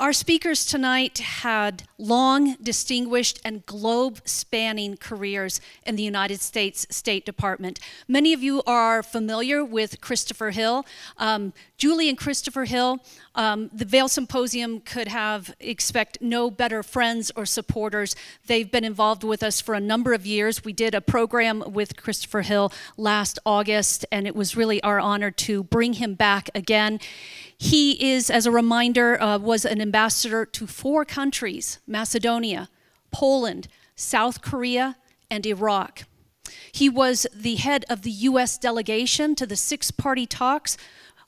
Our speakers tonight had long, distinguished, and globe spanning careers in the United States State Department. Many of you are familiar with Christopher Hill. Um, Julie and Christopher Hill, um, the Vail Symposium could have expect no better friends or supporters. They've been involved with us for a number of years. We did a program with Christopher Hill last August, and it was really our honor to bring him back again. He is, as a reminder, uh, was an ambassador to four countries, Macedonia, Poland, South Korea, and Iraq. He was the head of the U.S. delegation to the six-party talks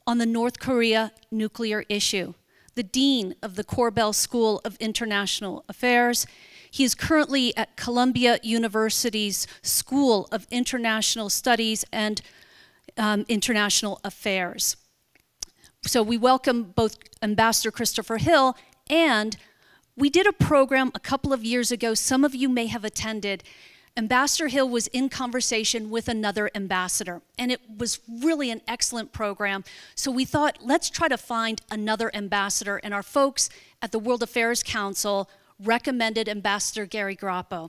on the North Korea nuclear issue, the dean of the Korbel School of International Affairs. He is currently at Columbia University's School of International Studies and um, International Affairs so we welcome both Ambassador Christopher Hill and we did a program a couple of years ago, some of you may have attended. Ambassador Hill was in conversation with another ambassador, and it was really an excellent program. So we thought, let's try to find another ambassador, and our folks at the World Affairs Council recommended Ambassador Gary Grappo.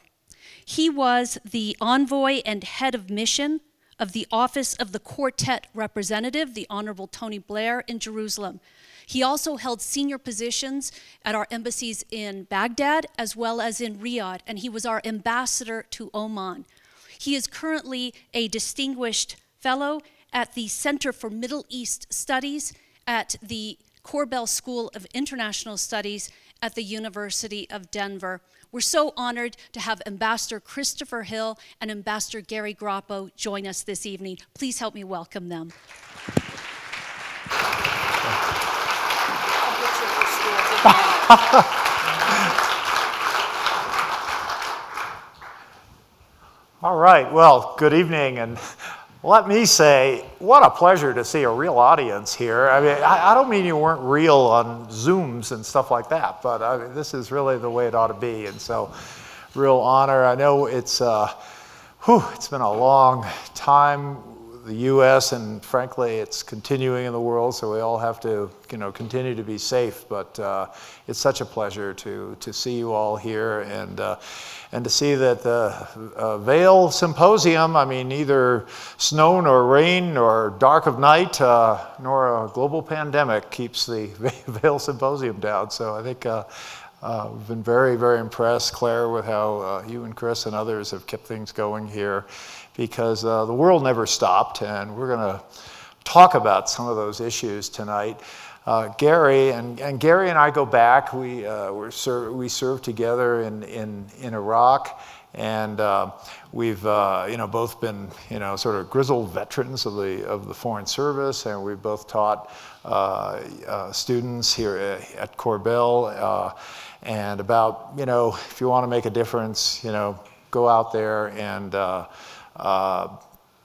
He was the envoy and head of mission of the Office of the Quartet Representative, the Honorable Tony Blair, in Jerusalem. He also held senior positions at our embassies in Baghdad as well as in Riyadh, and he was our ambassador to Oman. He is currently a distinguished fellow at the Center for Middle East Studies at the Korbel School of International Studies at the University of Denver. We're so honored to have Ambassador Christopher Hill and Ambassador Gary Grappo join us this evening. Please help me welcome them. All right, well, good evening, and let me say, what a pleasure to see a real audience here. I mean, I, I, don't mean you weren't real on Zooms and stuff like that, but I mean, this is really the way it ought to be. And so, real honor. I know it's, uh, whew, it's been a long time the U.S. and frankly, it's continuing in the world, so we all have to, you know, continue to be safe. But uh, it's such a pleasure to to see you all here and uh, and to see that the uh, Symposium. I mean, neither snow nor rain nor dark of night uh, nor a global pandemic keeps the Vail Symposium down. So I think. Uh, uh, we've been very, very impressed, Claire, with how you and Chris and others have kept things going here because uh, the world never stopped, and we're going to talk about some of those issues tonight. Uh, Gary and, and Gary and I go back. We uh, ser we served together in, in, in Iraq, and uh, we've uh, you know both been you know sort of grizzled veterans of the of the Foreign Service, and we've both taught uh, students here at, at Korbel. and about you know if you want to make a difference, you know go out there and uh,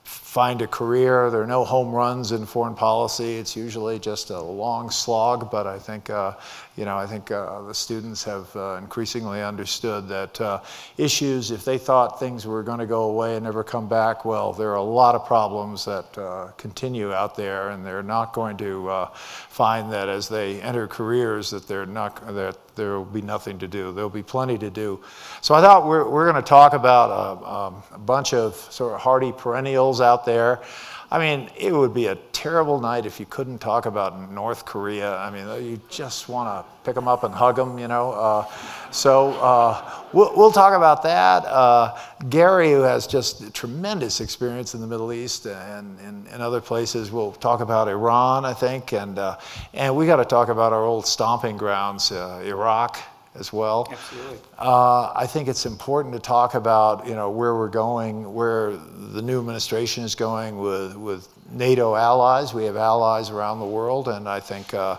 find a career. There are no home runs in foreign policy. It's usually just a long slog, but I think uh, you know, I think uh, the students have uh, increasingly understood that uh, issues, if they thought things were going to go away and never come back, well, there are a lot of problems that uh, continue out there, and they're not going to uh, find that as they enter careers that they're not that there will be nothing to do. There'll be plenty to do. So I thought we're, we're going to talk about a, uh, um, a bunch of sort of hardy perennials out there. I mean, it would be a terrible night if you couldn't talk about North Korea. I mean, you just want to pick them up and hug them, you know. Uh, so uh, we'll, we'll, talk about that. Uh, Gary, who has just tremendous experience in the Middle East and in other places, we'll talk about Iran, I think, and uh, and we got to talk about our old stomping grounds, uh, Iraq as well. Absolutely. Uh, I think it's important to talk about you know where we're going, where the new administration is going with with NATO allies. We have allies around the world, and I think. Uh,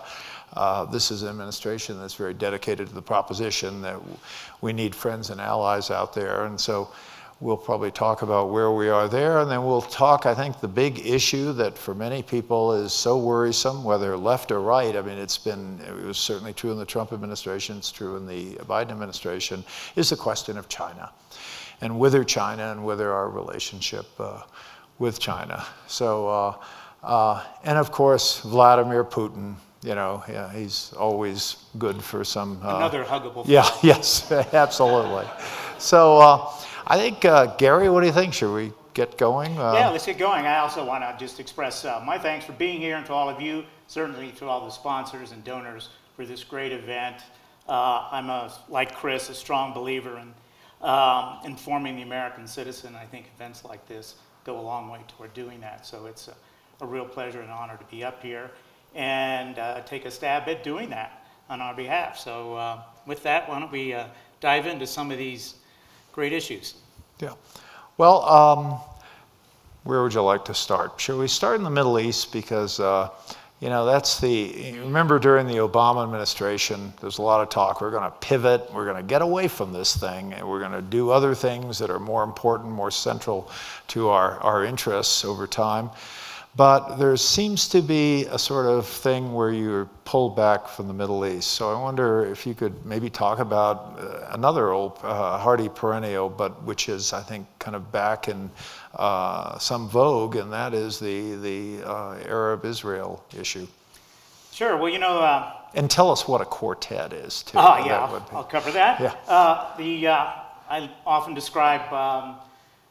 uh, this is an administration that's very dedicated to the proposition that we need friends and allies out there. And so We'll probably talk about where we are there, and then we'll talk, I think, the big issue that for many people is so worrisome, whether left or right. I mean, it's been, it was certainly true in the Trump administration, it's true in the Biden administration, is the question of China and whether China and whether our relationship uh, with China. So, uh, uh, and of course, Vladimir Putin, you know, yeah, he's always good for some. Uh, Another huggable. Yeah, yes, absolutely. So uh, I think, uh, Gary, what do you think? Should we get going? Uh, yeah, let's get going. I also want to just express uh, my thanks for being here and to all of you, certainly to all the sponsors and donors for this great event. Uh, I'm, a, like Chris, a strong believer in um, informing the American citizen. I think events like this go a long way toward doing that. So it's a, a real pleasure and honor to be up here and uh, take a stab at doing that on our behalf. So uh, with that, why don't we dive into some of these great issues? Yeah. Well, um, where would you like to start? Should we start in the Middle East because uh, you know, that's the, remember during the Obama administration, there's a lot of talk. We're going to pivot, we're going to get away from this thing, and we're going to do other things that are more important, more central to our, our interests over time. But there seems to be a sort of thing where you're pulled back from the Middle East. So I wonder if you could maybe talk about uh, another old uh, hardy perennial, but which is, I think, kind of back in uh, some vogue, and that is the, the uh, Arab Israel issue. Sure. Well, you know. Uh, and tell us what a quartet is, too. Oh, yeah. I'll, I'll, cover that. Yeah. Uh, the, I often describe um,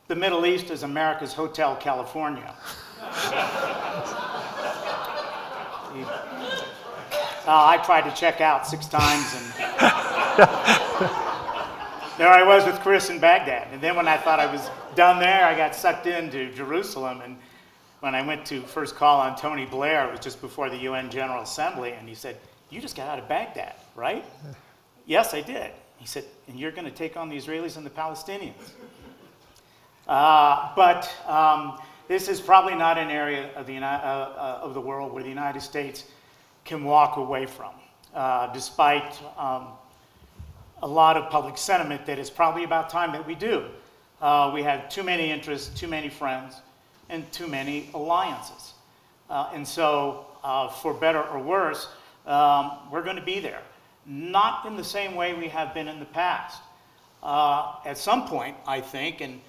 the Middle East as America's Hotel California. Uh, I tried to check out six times, and there I was with Chris in Baghdad. And then when I thought I was done there, I got sucked into Jerusalem. And when I went to first call on Tony Blair, it was just before the UN General Assembly, and he said, "You just got out of Baghdad, right?" yes, I did. He said, "And you're going to take on the Israelis and the Palestinians." Uh, but um, this is probably not an area of the, uh, uh, of the world where the United States can walk away from, uh, despite um, a lot of public sentiment that it's probably about time that we do. Uh, we have too many interests, too many friends, and too many alliances. Uh, and so, uh, for better or worse, um, we're going to be there. Not in the same way we have been in the past. at some point, I think, and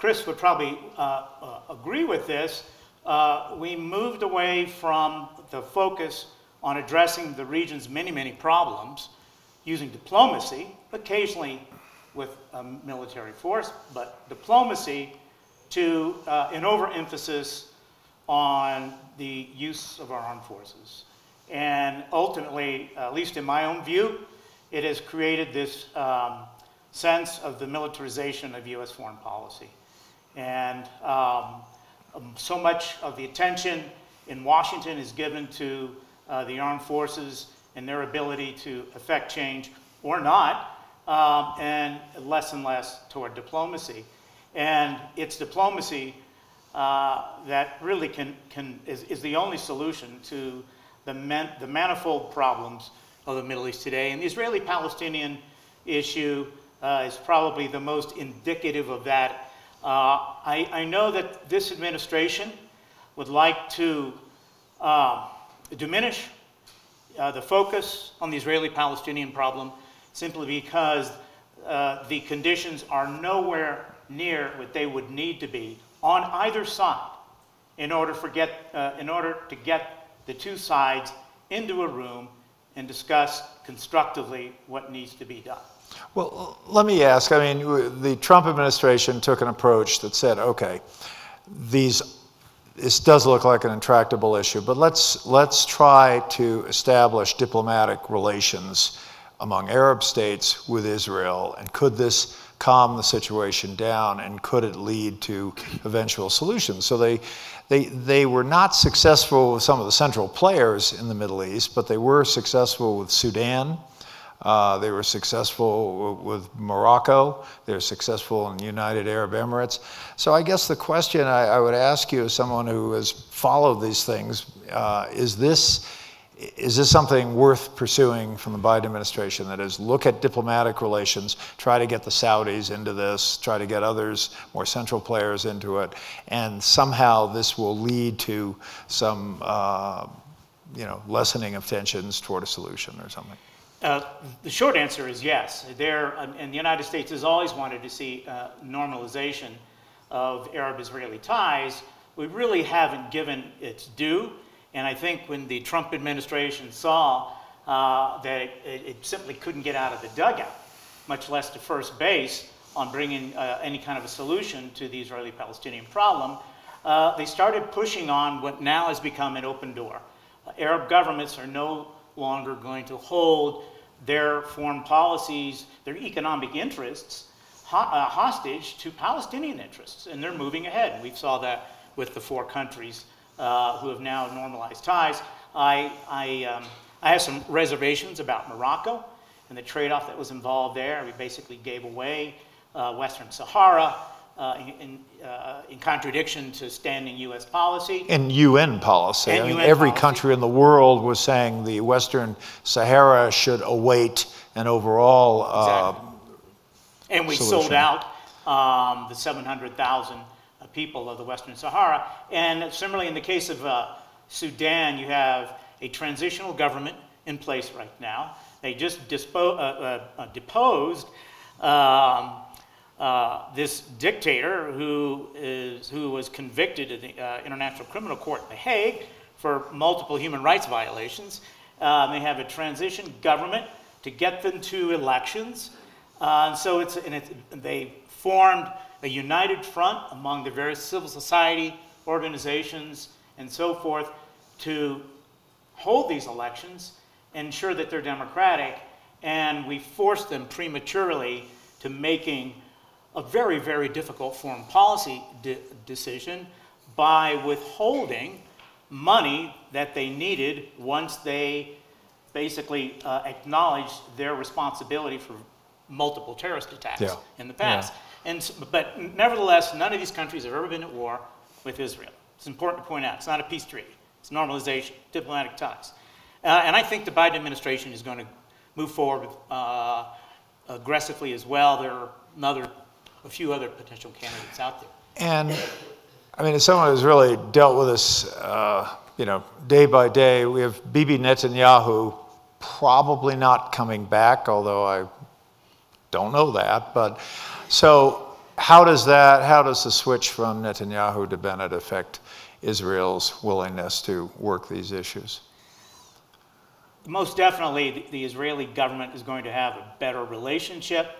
Chris would probably uh, uh, agree with this, uh, we moved away from the focus on addressing the region's many, many problems using diplomacy, occasionally with a military force, but diplomacy to uh, an overemphasis on the use of our armed forces. And ultimately, at least in my own view, it has created this um, sense of the militarization of U.S. foreign policy. And um, um, so much of the attention in Washington is given to uh, the armed forces and their ability to affect change or not, um, and less and less toward diplomacy. And it's diplomacy uh, that really can, can, is, is the only solution to the, man, the manifold problems of the Middle East today. And the Israeli Palestinian issue uh, is probably the most indicative of that uh, I, I, know that this administration would like to uh, diminish uh, the focus on the Israeli-Palestinian problem simply because uh, the conditions are nowhere near what they would need to be on either side in order, for get, uh, in order to get the two sides into a room and discuss constructively what needs to be done. Well, let me ask. I mean, the Trump administration took an approach that said, okay, these this does look like an intractable issue, but let's let's try to establish diplomatic relations among Arab states with Israel, and could this calm the situation down, and could it lead to eventual solutions? So they. They, they were not successful with some of the central players in the Middle East, but they were successful with Sudan, uh, they were successful with Morocco. They were successful in United Arab Emirates. So I guess the question I, I would ask you as someone who has followed these things, uh, is this is this something worth pursuing from the Biden administration? That is, look at diplomatic relations, try to get the Saudis into this, try to get others, more central players into it, and somehow this will lead to some, uh, you know, lessening of tensions toward a solution or something. Uh, the short answer is yes. There, um, and the United States has always wanted to see uh, normalization of Arab-Israeli ties. We really haven't given its due, And I think when the Trump administration saw uh, that it, it, simply couldn't get out of the dugout, much less to first base on bringing uh, any kind of a solution to the Israeli Palestinian problem, uh, they started pushing on what now has become an open door. Arab governments are no longer going to hold their foreign policies, their economic interests, ho uh, hostage to Palestinian interests, and they're moving ahead. And we saw that with the four countries uh, who have now normalized ties. I, I, um, I have some reservations about Morocco and the trade-off that was involved there. We basically gave away uh, Western Sahara uh, in, uh, in, contradiction to standing U.S. policy. And UN policy. And I mean, UN every policy. country in the world was saying the Western Sahara should await an overall. Uh, exactly. And we solution. sold out um, the 700,000 uh, people of the Western Sahara. And similarly, in the case of uh, Sudan, you have a transitional government in place right now. They just dispo- uh, deposed. Um, uh, this dictator who, is, who was convicted in the uh, International Criminal Court in The Hague for multiple human rights violations. Uh, they have a transition government to get them to elections. Uh, and so it's, and it's, they formed a united front among the various civil society organizations and so forth to hold these elections, ensure that they're democratic, and we forced them prematurely to making a very, very difficult foreign policy de decision by withholding money that they needed once they basically uh, acknowledged their responsibility for multiple terrorist attacks yeah. in the past. Yeah. And, but nevertheless, none of these countries have ever been at war with Israel. It's important to point out. It's not a peace treaty. It's normalization, diplomatic ties. Uh, and I think the Biden administration is going to move forward uh, aggressively as well. There are another a few other potential candidates out there. And I mean, as someone who's really dealt with this, uh, you know, day by day, we have Bibi Netanyahu probably not coming back, although I don't know that. But so, how does that, how does the switch from Netanyahu to Bennett affect Israel's willingness to work these issues? Most definitely, the, the Israeli government is going to have a better relationship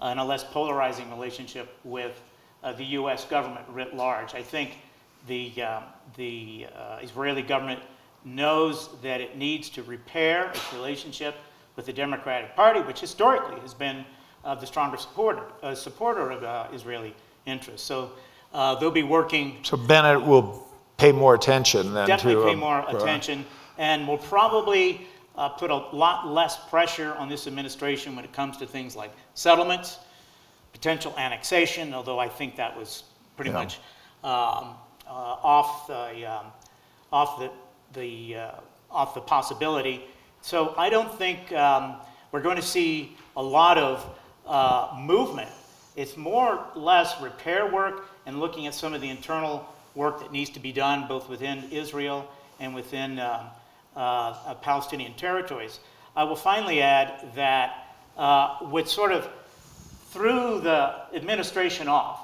and a less polarizing relationship with uh, the U.S. government writ large. I think the, uh, the uh, Israeli government knows that it needs to repair its relationship with the Democratic Party, which historically has been uh, the stronger supporter, uh, supporter of uh, Israeli interests. So they'll be working. So Bennett will pay more attention then definitely to, pay more attention, and will probably uh, put a lot less pressure on this administration when it comes to things like settlements, potential annexation, although I think that was pretty yeah. much um, uh, off the um, off the the uh, off the possibility. So I don't think um, we're going to see a lot of uh, movement. It's more or less repair work and looking at some of the internal work that needs to be done both within Israel and within um, uh, Palestinian territories. I will finally add that uh, what sort of threw the administration off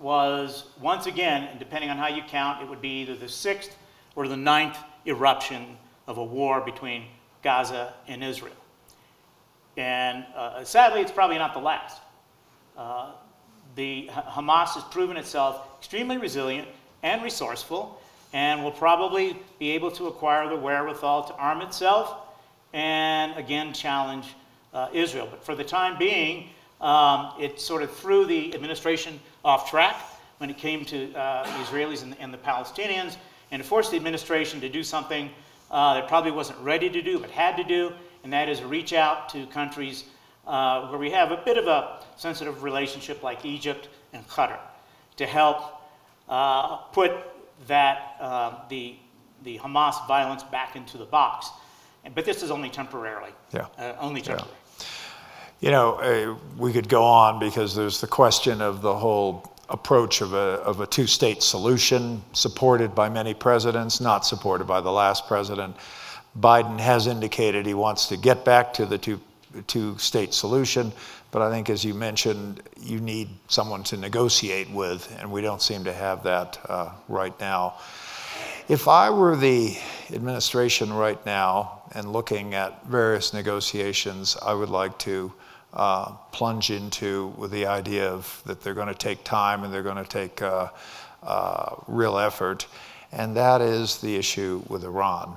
was once again, and depending on how you count, it would be either the sixth or the ninth eruption of a war between Gaza and Israel. And uh, sadly, it's probably not the last. Uh, the Hamas has proven itself extremely resilient and resourceful, and will probably be able to acquire the wherewithal to arm itself and again challenge uh, Israel. But for the time being, um, it sort of threw the administration off track when it came to uh, the Israelis and, and, the Palestinians, and it forced the administration to do something uh, that probably wasn't ready to do but had to do, and that is reach out to countries uh, where we have a bit of a sensitive relationship like Egypt and Qatar to help uh, put that uh, the, the Hamas violence back into the box. But this is only temporarily. Yeah. Uh, only temporary. Yeah. You know, uh, we could go on because there's the question of the whole approach of a, of a two state solution supported by many presidents, not supported by the last president. Biden has indicated he wants to get back to the two, two state solution, but I think, as you mentioned, you need someone to negotiate with, and we don't seem to have that uh, right now. If I were the administration right now and looking at various negotiations, I would like to uh, plunge into with the idea of that they're going to take time and they're going to take uh, uh, real effort, and that is the issue with Iran,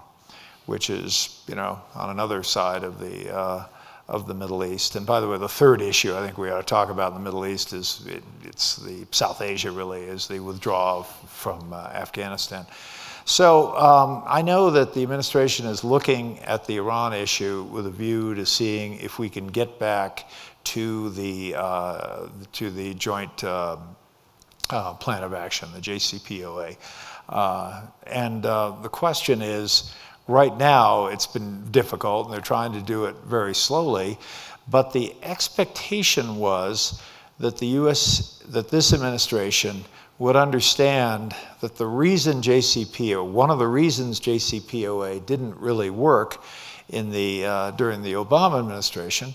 which is you know on another side of the uh, of the Middle East. And by the way, the third issue I think we ought to talk about in the Middle East is it, it's the South Asia really is the withdrawal from uh, Afghanistan. So um, I know that the administration is looking at the Iran issue with a view to seeing if we can get back to the uh, to the joint uh, uh, plan of action, the JCPOA. Uh, and uh, the question is, right now it's been difficult, and they're trying to do it very slowly. But the expectation was that the U.S. that this administration would understand that the reason JCPOA, one of the reasons JCPOA didn't really work in the, uh, during the Obama administration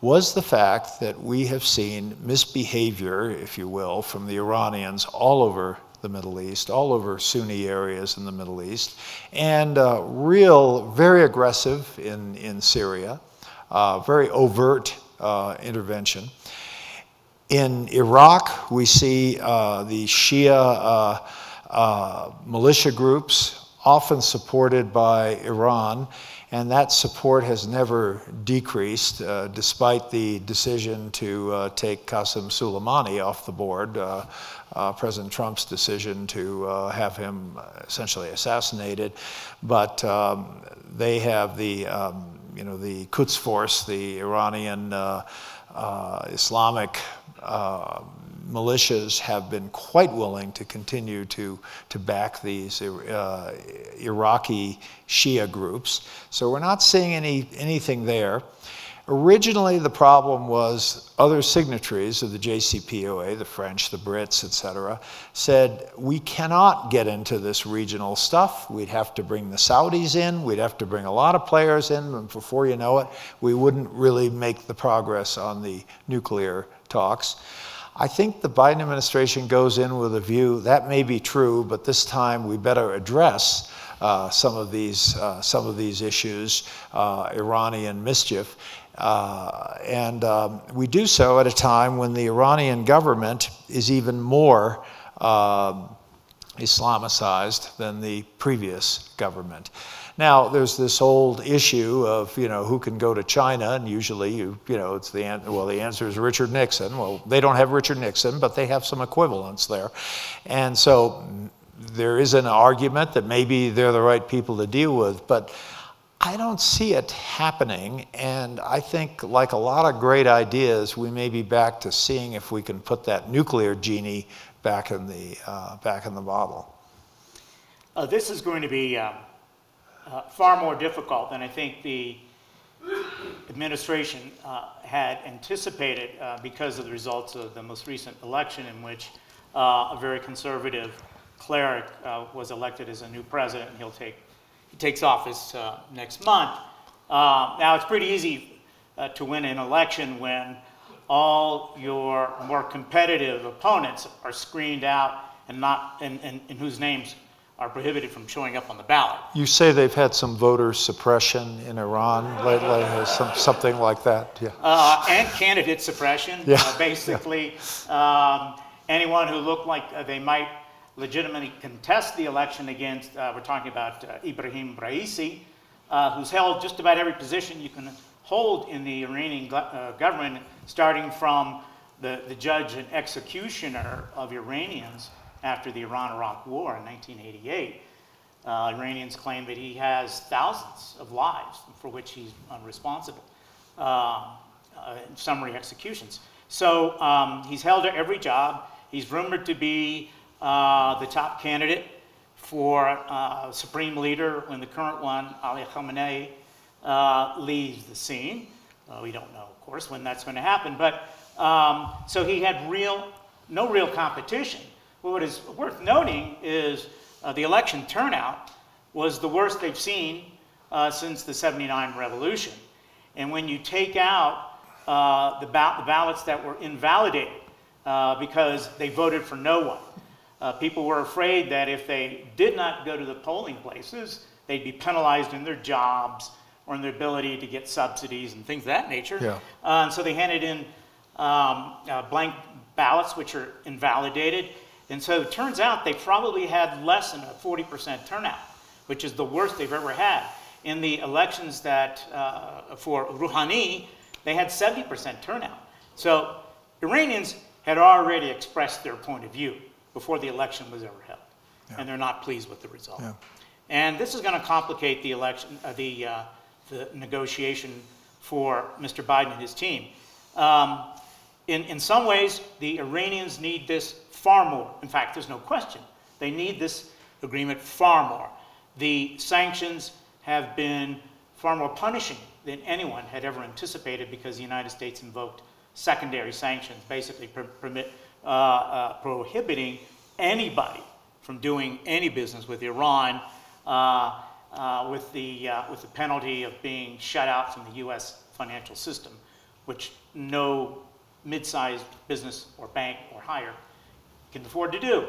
was the fact that we have seen misbehavior, if you will, from the Iranians all over the Middle East, all over Sunni areas in the Middle East, and uh, real, very aggressive in, in Syria, uh, very overt uh, intervention. In Iraq, we see uh, the Shia uh, uh, militia groups, often supported by Iran, and that support has never decreased uh, despite the decision to uh, take Qasem Soleimani off the board, uh, President Trump's decision to have him essentially assassinated. But um, they have the, um, you know, the Quds Force, the Iranian Islamic uh, militias have been quite willing to continue to, to back these uh, Iraqi Shia groups. So we're not seeing any, anything there. Originally, the problem was other signatories of the JCPOA, the French, the Brits, etc., said we cannot get into this regional stuff. We'd have to bring the Saudis in, we'd have to bring a lot of players in, and before you know it, we wouldn't really make the progress on the nuclear talks. I think the Biden administration goes in with a view that may be true, but this time we better address uh, some of these uh, some of these issues, uh, Iranian mischief, uh, and um, we do so at a time when the Iranian government is even more um, Islamicized than the previous government. Now, there's this old issue of, you know, who can go to China, and usually, you, you know, it's the, well, the answer is Richard Nixon. Well, they don't have Richard Nixon, but they have some equivalents there. And so there is an argument that maybe they're the right people to deal with, but I don't see it happening, and I think, like a lot of great ideas, we may be back to seeing if we can put that nuclear genie back in the, uh, back in the bottle. Uh, this is going to be uh, uh, far more difficult than I think the administration uh, had anticipated uh, because of the results of the most recent election in which a very conservative cleric was elected as a new president and he'll take, he takes office next month. now it's pretty easy to win an election when all your more competitive opponents are screened out and not, and, and, and whose names are prohibited from showing up on the ballot. You say they've had some voter suppression in Iran lately, some, something like that, yeah. Uh, and candidate suppression. Yeah. Uh, basically, yeah. Um, anyone who looked like uh, they might legitimately contest the election against, uh, we're talking about uh, Ibrahim Raisi, uh, who's held just about every position you can hold in the Iranian government, starting from the, the judge and executioner of Iranians after the Iran-Iraq War in 1988. Uh, Iranians claim that he has thousands of lives for which he's responsible, uh, uh, summary executions. So um, he's held every job. He's rumored to be uh, the top candidate for uh, supreme leader when the current one, Ali Khamenei, uh, leaves the scene. we don't know, of course, when that's going to happen. But um, so he had real, no real competition. Well, what is worth noting is uh, the election turnout was the worst they've seen uh, since the 79 revolution. And when you take out uh, the, ba the, ballots that were invalidated uh, because they voted for no one, uh, people were afraid that if they did not go to the polling places, they'd be penalized in their jobs or in their ability to get subsidies and things of that nature. Yeah. Uh, and so they handed in um, uh, blank ballots, which are invalidated. And so it turns out they probably had less than a 40% turnout, which is the worst they've ever had. In the elections that uh, for Rouhani, they had 70% turnout. So Iranians had already expressed their point of view before the election was ever held, yeah. and they're not pleased with the result. Yeah. And this is going to complicate the election, uh, the, uh, the negotiation for Mr. Biden and his team. Um, in, in some ways, the Iranians need this far more. In fact, there's no question. They need this agreement far more. The sanctions have been far more punishing than anyone had ever anticipated because the United States invoked secondary sanctions, basically permit, uh, uh, prohibiting anybody from doing any business with Iran uh, uh with, the, uh, with the penalty of being shut out from the U.S. financial system, which no mid-sized business or bank or higher can afford to do.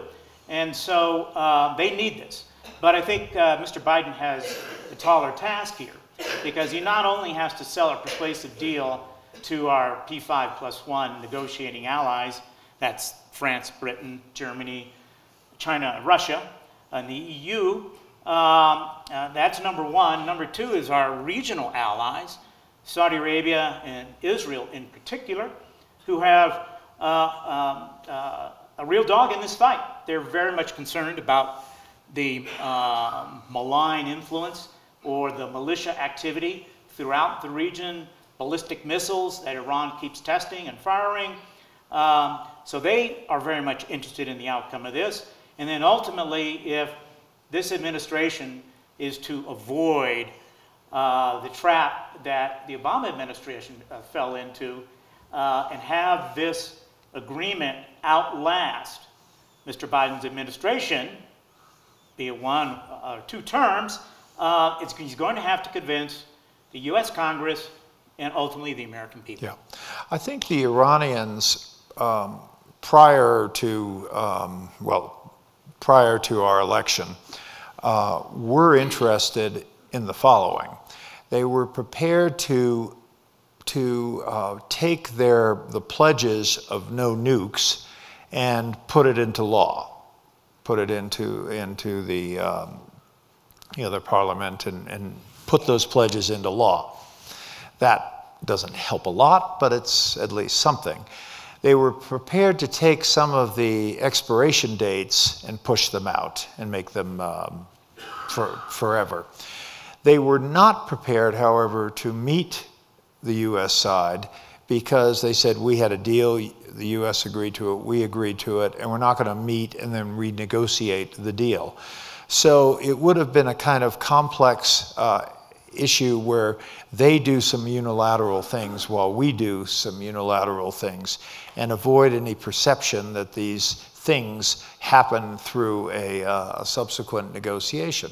And so uh, they need this. But I think Mr. Biden has a taller task here because he not only has to sell a persuasive deal to our P5 plus one negotiating allies, that's France, Britain, Germany, China, and Russia, and the EU. Um, uh, that's number one. Number two is our regional allies, Saudi Arabia and Israel in particular, who have uh, um, uh, a real dog in this fight. They're very much concerned about the um, malign influence or the militia activity throughout the region, ballistic missiles that Iran keeps testing and firing. Um, so they are very much interested in the outcome of this. And then ultimately, if this administration is to avoid uh, the trap that the Obama administration uh, fell into uh, and have this agreement outlast Mr. Biden's administration, be it one or two terms, uh, he's going to have to convince the U.S. Congress and ultimately the American people. Yeah. I think the Iranians, um, prior to, um, well, prior to our election, uh, were interested in the following. They were prepared to, to uh, take their, the pledges of no nukes and put it into law, put it into, into the, um, you know, the parliament and, and put those pledges into law. That doesn't help a lot, but it's at least something. They were prepared to take some of the expiration dates and push them out and make them um, for, forever. They were not prepared, however, to meet the U.S. side because they said we had a deal, the U.S. agreed to it, we agreed to it, and we're not going to meet and then renegotiate the deal. So it would have been a kind of complex uh, issue where they do some unilateral things while we do some unilateral things and avoid any perception that these things happen through a, uh, a subsequent negotiation.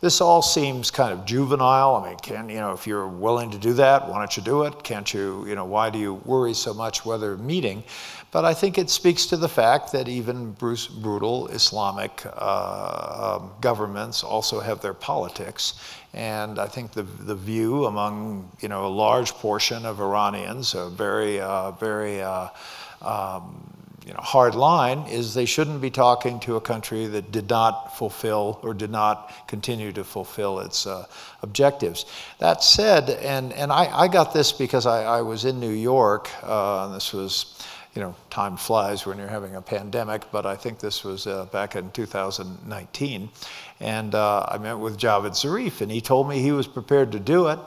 This all seems kind of juvenile. I mean, can, you know, if you're willing to do that, why don't you do it? Can't you, you know, why do you worry so much whether meeting? But I think it speaks to the fact that even Bruce, brutal Islamic uh, um, governments also have their politics. And I think the, the view among, you know, a large portion of Iranians, a very, uh, very, uh, um, you know, hard line is they shouldn't be talking to a country that did not fulfill or did not continue to fulfill its uh, objectives. That said, and, and I, I got this because I, I was in New York, uh, and this was, you know, time flies when you're having a pandemic, but I think this was uh, back in 2019. And uh, I met with Javad Zarif, and he told me he was prepared to do it.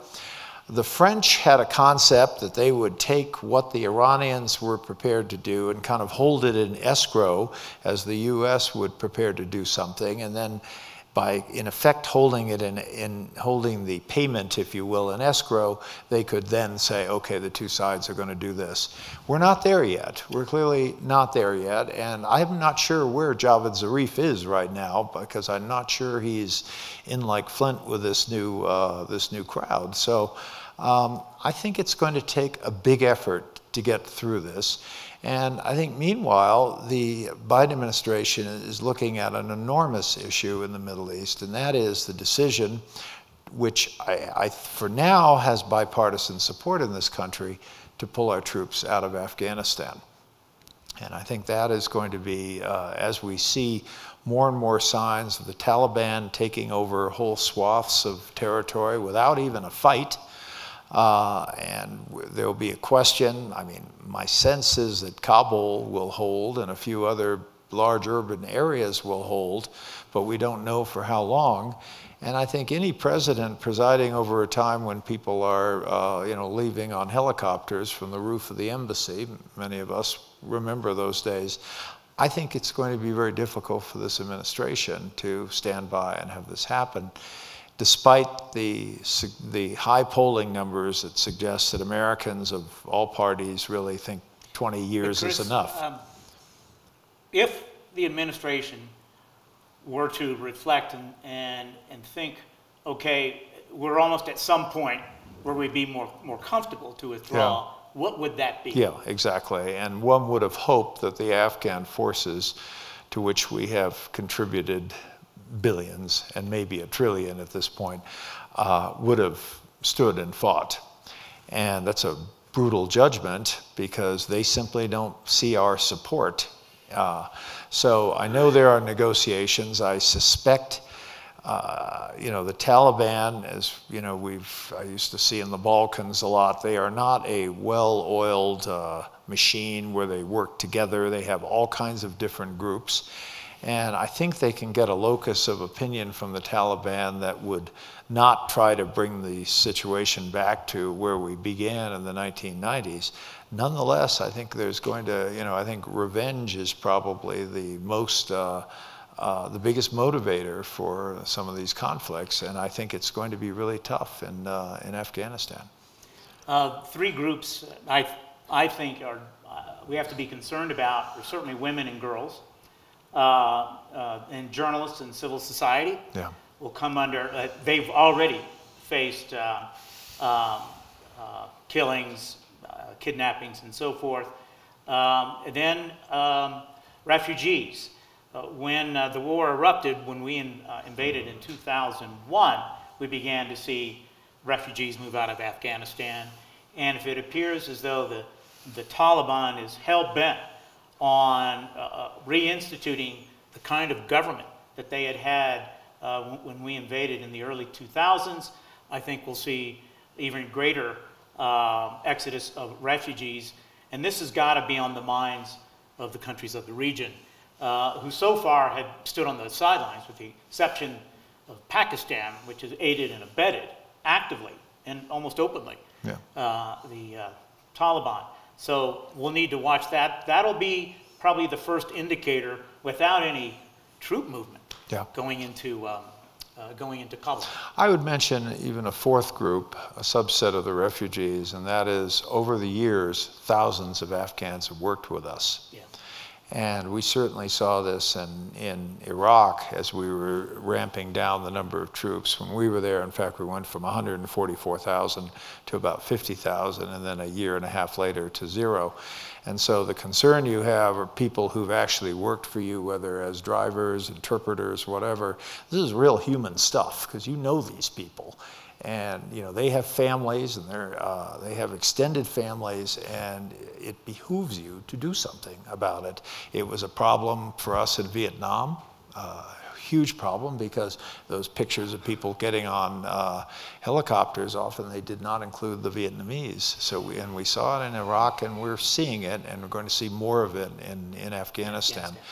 The French had a concept that they would take what the Iranians were prepared to do and kind of hold it in escrow as the US would prepare to do something, and then by in effect holding it in, in holding the payment, if you will, in escrow, they could then say, okay, the two sides are going to do this. We're not there yet. We're clearly not there yet, and I'm not sure where Javad Zarif is right now because I'm not sure he's in like Flint with this new uh, this new crowd. So um, I think it's going to take a big effort to get through this. And I think meanwhile, the Biden administration is looking at an enormous issue in the Middle East, and that is the decision, which I, I, for now has bipartisan support in this country, to pull our troops out of Afghanistan. And I think that is going to be, uh, as we see more and more signs of the Taliban taking over whole swaths of territory without even a fight. Uh, and there will be a question. I mean, my sense is that Kabul will hold and a few other large urban areas will hold, but we don't know for how long. And I think any president presiding over a time when people are, uh, you know, leaving on helicopters from the roof of the embassy, many of us remember those days, I think it's going to be very difficult for this administration to stand by and have this happen, despite the, the high polling numbers that suggest that Americans of all parties really think 20 years Chris, is enough. Um, if the administration were to reflect and, and, and think, okay, we're almost at some point where we'd be more, more comfortable to withdraw, yeah what would that be? Yeah, exactly. And one would have hoped that the Afghan forces, to which we have contributed billions and maybe a trillion at this point, uh, would have stood and fought. And that's a brutal judgment because they simply don't see our support. Uh, so I know there are negotiations. I suspect uh, you know, the Taliban, as you know, we've I used to see in the Balkans a lot. They are not a well-oiled uh, machine where they work together. They have all kinds of different groups, and I think they can get a locus of opinion from the Taliban that would not try to bring the situation back to where we began in the 1990s. Nonetheless, I think there's going to, you know, I think revenge is probably the most uh, uh, the biggest motivator for some of these conflicts, and I think it's going to be really tough in, uh, in Afghanistan. Uh, three groups I, I think are, uh, we have to be concerned about are certainly women and girls, and journalists and civil society yeah. will come under, they've already faced um, killings, kidnappings, and so forth. Um, and then um, refugees. Uh, when uh, the war erupted, when we in, uh, invaded in 2001, we began to see refugees move out of Afghanistan. And if it appears as though the, the Taliban is hell-bent on uh, uh, reinstituting the kind of government that they had had when we invaded in the early 2000s, I think we'll see even greater exodus of refugees. And this has got to be on the minds of the countries of the region uh, who so far had stood on the sidelines, with the exception of Pakistan, which has aided and abetted actively and almost openly yeah. uh, the uh, Taliban. So we'll need to watch that. That'll be probably the first indicator without any troop movement yeah. going into um, uh, going into Kabul. I would mention even a fourth group, a subset of the refugees, and that is over the years, thousands of Afghans have worked with us. Yeah. And we certainly saw this in, in Iraq as we were ramping down the number of troops. When we were there, in fact, we went from 144,000 to about 50,000, and then a year and a half later to zero. And so the concern you have are people who've actually worked for you, whether as drivers, interpreters, whatever. This is real human stuff because you know these people and you know they have families and they're, uh, they have extended families and it behooves you to do something about it. It was a problem for us in Vietnam, uh, huge problem because those pictures of people getting on uh, helicopters often they did not include the Vietnamese. So we, and we saw it in Iraq and we're seeing it and we're going to see more of it in, in Afghanistan. Yes,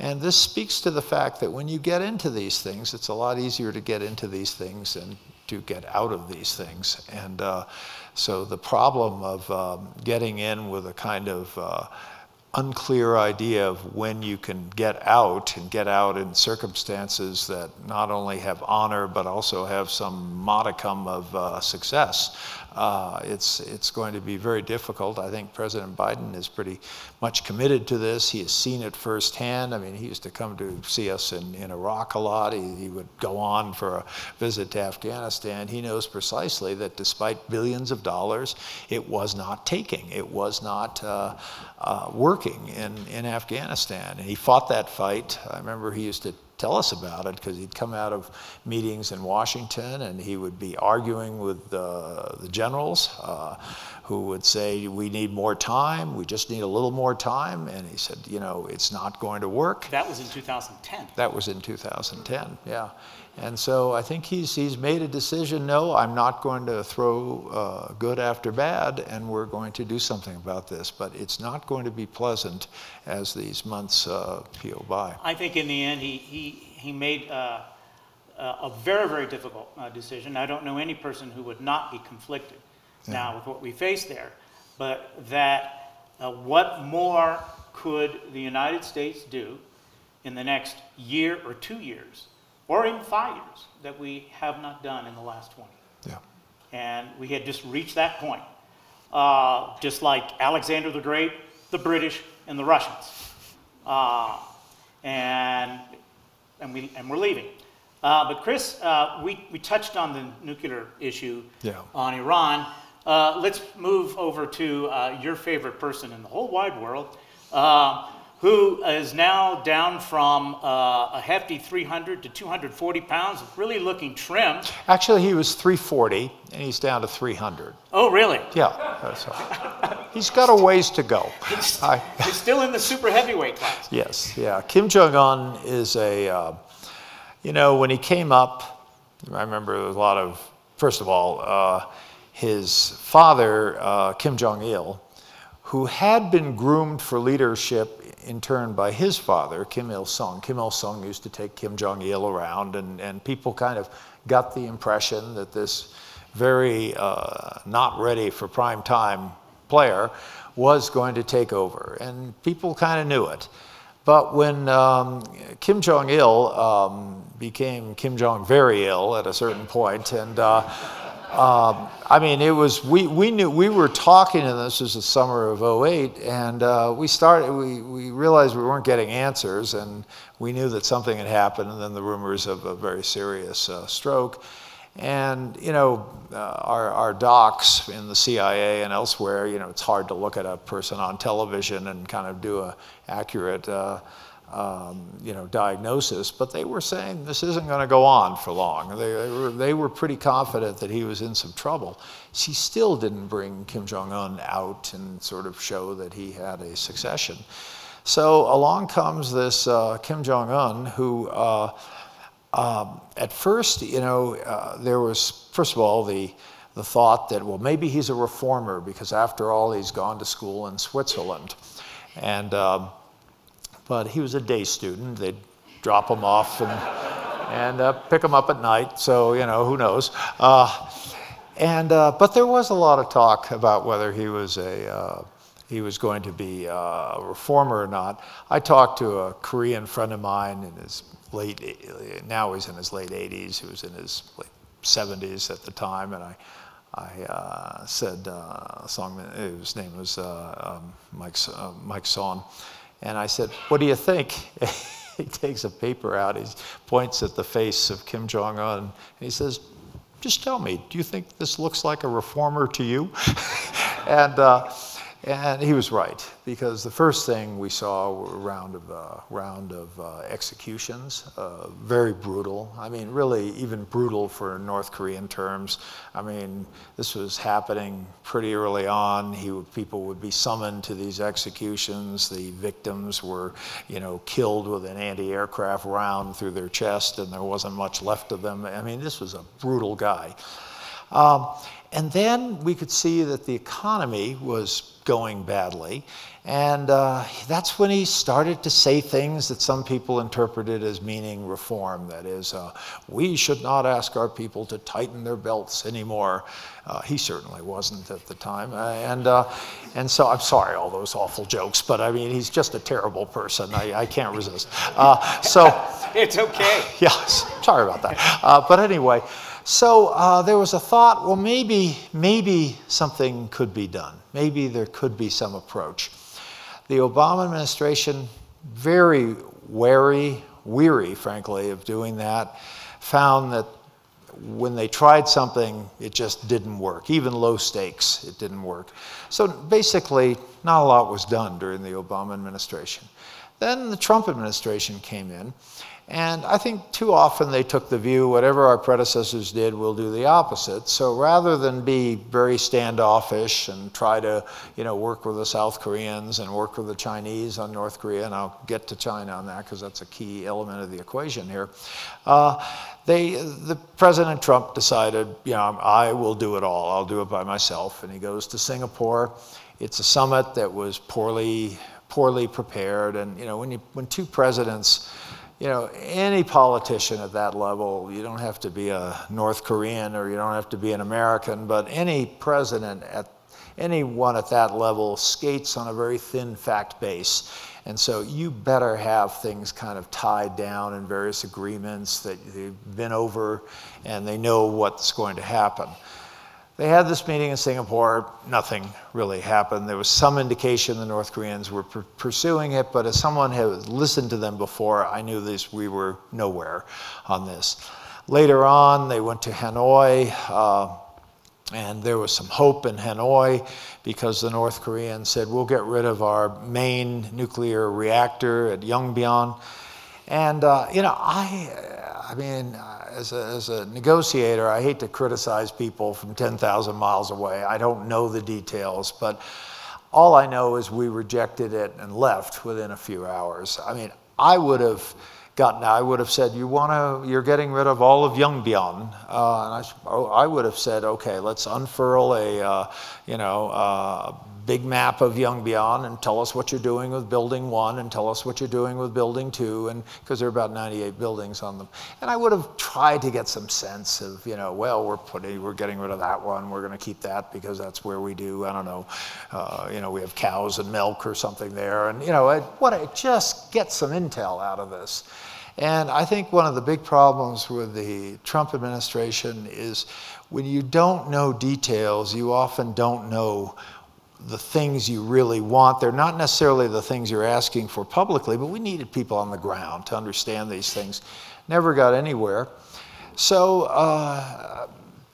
and this speaks to the fact that when you get into these things, it's a lot easier to get into these things and to get out of these things. And uh, so the problem of um, getting in with a kind of uh, unclear idea of when you can get out and get out in circumstances that not only have honor but also have some modicum of uh, success uh, it's, it's going to be very difficult. I think President Biden is pretty much committed to this. He has seen it firsthand. I mean, he used to come to see us in, in Iraq a lot. He, he would go on for a visit to Afghanistan. He knows precisely that despite billions of dollars, it was not taking. It was not uh, uh, working in, in Afghanistan. And he fought that fight. I remember he used to tell us about it because he'd come out of meetings in Washington and he would be arguing with uh, the generals uh, who would say, We need more time, we just need a little more time. And he said, You know, it's not going to work. That was in 2010. That was in 2010, yeah. And so I think he's, he's made a decision no, I'm not going to throw uh, good after bad, and we're going to do something about this. But it's not going to be pleasant as these months uh, peel by. I think in the end, he, he, he made uh, a very, very difficult uh, decision. I don't know any person who would not be conflicted yeah. now with what we face there. But that uh, what more could the United States do in the next year or two years or five years that we have not done in the last 20. Yeah. And we had just reached that point. Uh, just like Alexander the Great, the British, and the Russians. Uh, and, and, we, and we're leaving. Uh, but Chris, uh, we, we touched on the nuclear issue yeah. on Iran. Uh, let's move over to uh, your favorite person in the whole wide world, who is now down from uh, a hefty 300 to 240 pounds, really looking trim. Actually, he was 340, and he's down to 300. Oh, really? Yeah. So he's got a ways to go. He's, I, he's, still in the super heavyweight class. Yes, yeah. Kim Jong un is a, uh, you know, when he came up, I remember there was a lot of, first of all, uh, his father, uh, Kim Jong il, who had been groomed for leadership in turn by his father, Kim Il sung. Kim Il sung used to take Kim Jong il around, and, and people kind of got the impression that this very uh, not ready for prime time player was going to take over. And people kind of knew it. But when um, Kim Jong il um, became Kim Jong very ill at a certain point, and uh, um, I mean, it was, we, we knew, we were talking, and this was the summer of 08, and uh, we started, we, we realized we weren't getting answers, and we knew that something had happened, and then the rumors of a very serious uh, stroke. And, you know, uh, our, our docs in the CIA and elsewhere, you know, it's hard to look at a person on television and kind of do a accurate uh, um, you know, diagnosis, but they were saying this isn't going to go on for long. They, they, were, they were pretty confident that he was in some trouble. She still didn't bring Kim Jong un out and sort of show that he had a succession. So along comes this uh, Kim Jong un who, uh, um, at first, you know, uh, there was, first of all, the, the thought that, well, maybe he's a reformer because after all, he's gone to school in Switzerland. And um, but he was a day student. They'd drop him off and, and uh, pick him up at night. So, you know, who knows? Uh, and, uh, but there was a lot of talk about whether he was a, uh, he was going to be uh, a reformer or not. I talked to a Korean friend of mine in his late, now he's in his late 80s, he was in his late 70s at the time, and I, I uh, said, uh, song, his name was uh, um, Mike, uh, Mike Son. And I said, What do you think? he takes a paper out, he points at the face of Kim Jong un, and he says, Just tell me, do you think this looks like a reformer to you? and uh, and he was right, because the first thing we saw were a round of, uh, round of uh, executions, uh, very brutal. I mean, really even brutal for North Korean terms. I mean, this was happening pretty early on. He would, people would be summoned to these executions. The victims were, you know, killed with an anti-aircraft round through their chest, and there wasn't much left of them. I mean, this was a brutal guy. Um, and then we could see that the economy was going badly. And uh, that's when he started to say things that some people interpreted as meaning reform. That is, uh, we should not ask our people to tighten their belts anymore. Uh, he certainly wasn't at the time. Uh, and, uh, and so I'm sorry, all those awful jokes, but I mean, he's just a terrible person. I, I can't resist. Uh, so it's okay. yes, sorry about that. but anyway, So uh, there was a thought, well, maybe, maybe something could be done. Maybe there could be some approach. The Obama administration, very wary, weary, frankly, of doing that, found that when they tried something, it just didn't work. Even low stakes, it didn't work. So basically, not a lot was done during the Obama administration. Then the Trump administration came in, and I think too often they took the view whatever our predecessors did, we'll do the opposite. So rather than be very standoffish and try to you know, work with the South Koreans and work with the Chinese on North Korea, and I'll get to China on that because that's a key element of the equation here, uh, they, the President Trump decided, you know, I will do it all. I'll do it by myself. And he goes to Singapore. It's a summit that was poorly, poorly prepared. And you know, when, you, when two presidents you know, any politician at that level, you don't have to be a North Korean or you don't have to be an American, but any president at anyone at that level skates on a very thin fact base. And so you better have things kind of tied down in various agreements that they've been over and they know what's going to happen. They had this meeting in Singapore. Nothing really happened. There was some indication the North Koreans were pursuing it, but as someone had listened to them before, I knew this, we were nowhere on this. Later on, they went to Hanoi, uh, and there was some hope in Hanoi because the North Koreans said, we'll get rid of our main nuclear reactor at Yongbyon. And, uh, you know, I, I mean, as a, as a negotiator, I hate to criticize people from 10,000 miles away. I don't know the details, but all I know is we rejected it and left within a few hours. I mean, I would have gotten, I would have said, you want to, you're getting rid of all of Yongbyon. Uh, and I, I, would have said, okay, let's unfurl a, uh, you know, uh, big map of Yongbyon and tell us what you're doing with building one and tell us what you're doing with building two and because there are about 98 buildings on them. And i would have tried to get some sense of you know well we're putting we're getting rid of that one we're going to keep that because that's where we do i don't know uh, you know we have cows and milk or something there. And you know it, what it just get some intel out of this. And I think one of the big problems with the Trump administration is when you don't know details, you often don't know the things you really want. They're not necessarily the things you're asking for publicly, but we needed people on the ground to understand these things. Never got anywhere. So uh,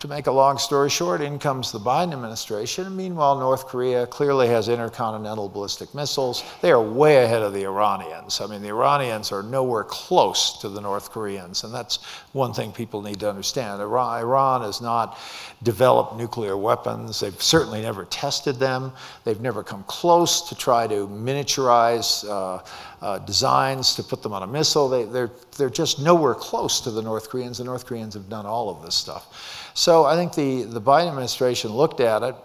to make a long story short, in comes the Biden administration. Meanwhile, North Korea clearly has intercontinental ballistic missiles. They are way ahead of the Iranians. I mean, the Iranians are nowhere close to the North Koreans, and that's one thing people need to understand. Iran, has not developed nuclear weapons. They've certainly never tested them. They've never come close to try to miniaturize uh, uh, designs to put them on a missile. They, they're, they're just nowhere close to the North Koreans. The North Koreans have done all of this stuff. So I think the, the Biden administration looked at it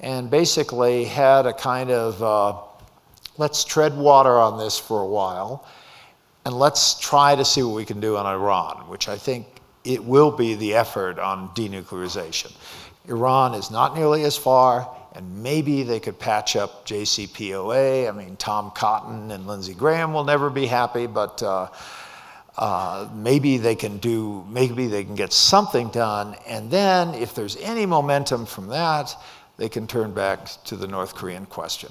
and basically had a kind of uh, let's tread water on this for a while and let's try to see what we can do on Iran, which I think it will be the effort on denuclearization. Iran is not nearly as far, and maybe they could patch up JCPOA. I mean, Tom Cotton and Lindsey Graham will never be happy, but uh, uh, maybe they can do, maybe they can get something done, and then if there's any momentum from that, they can turn back to the North Korean question.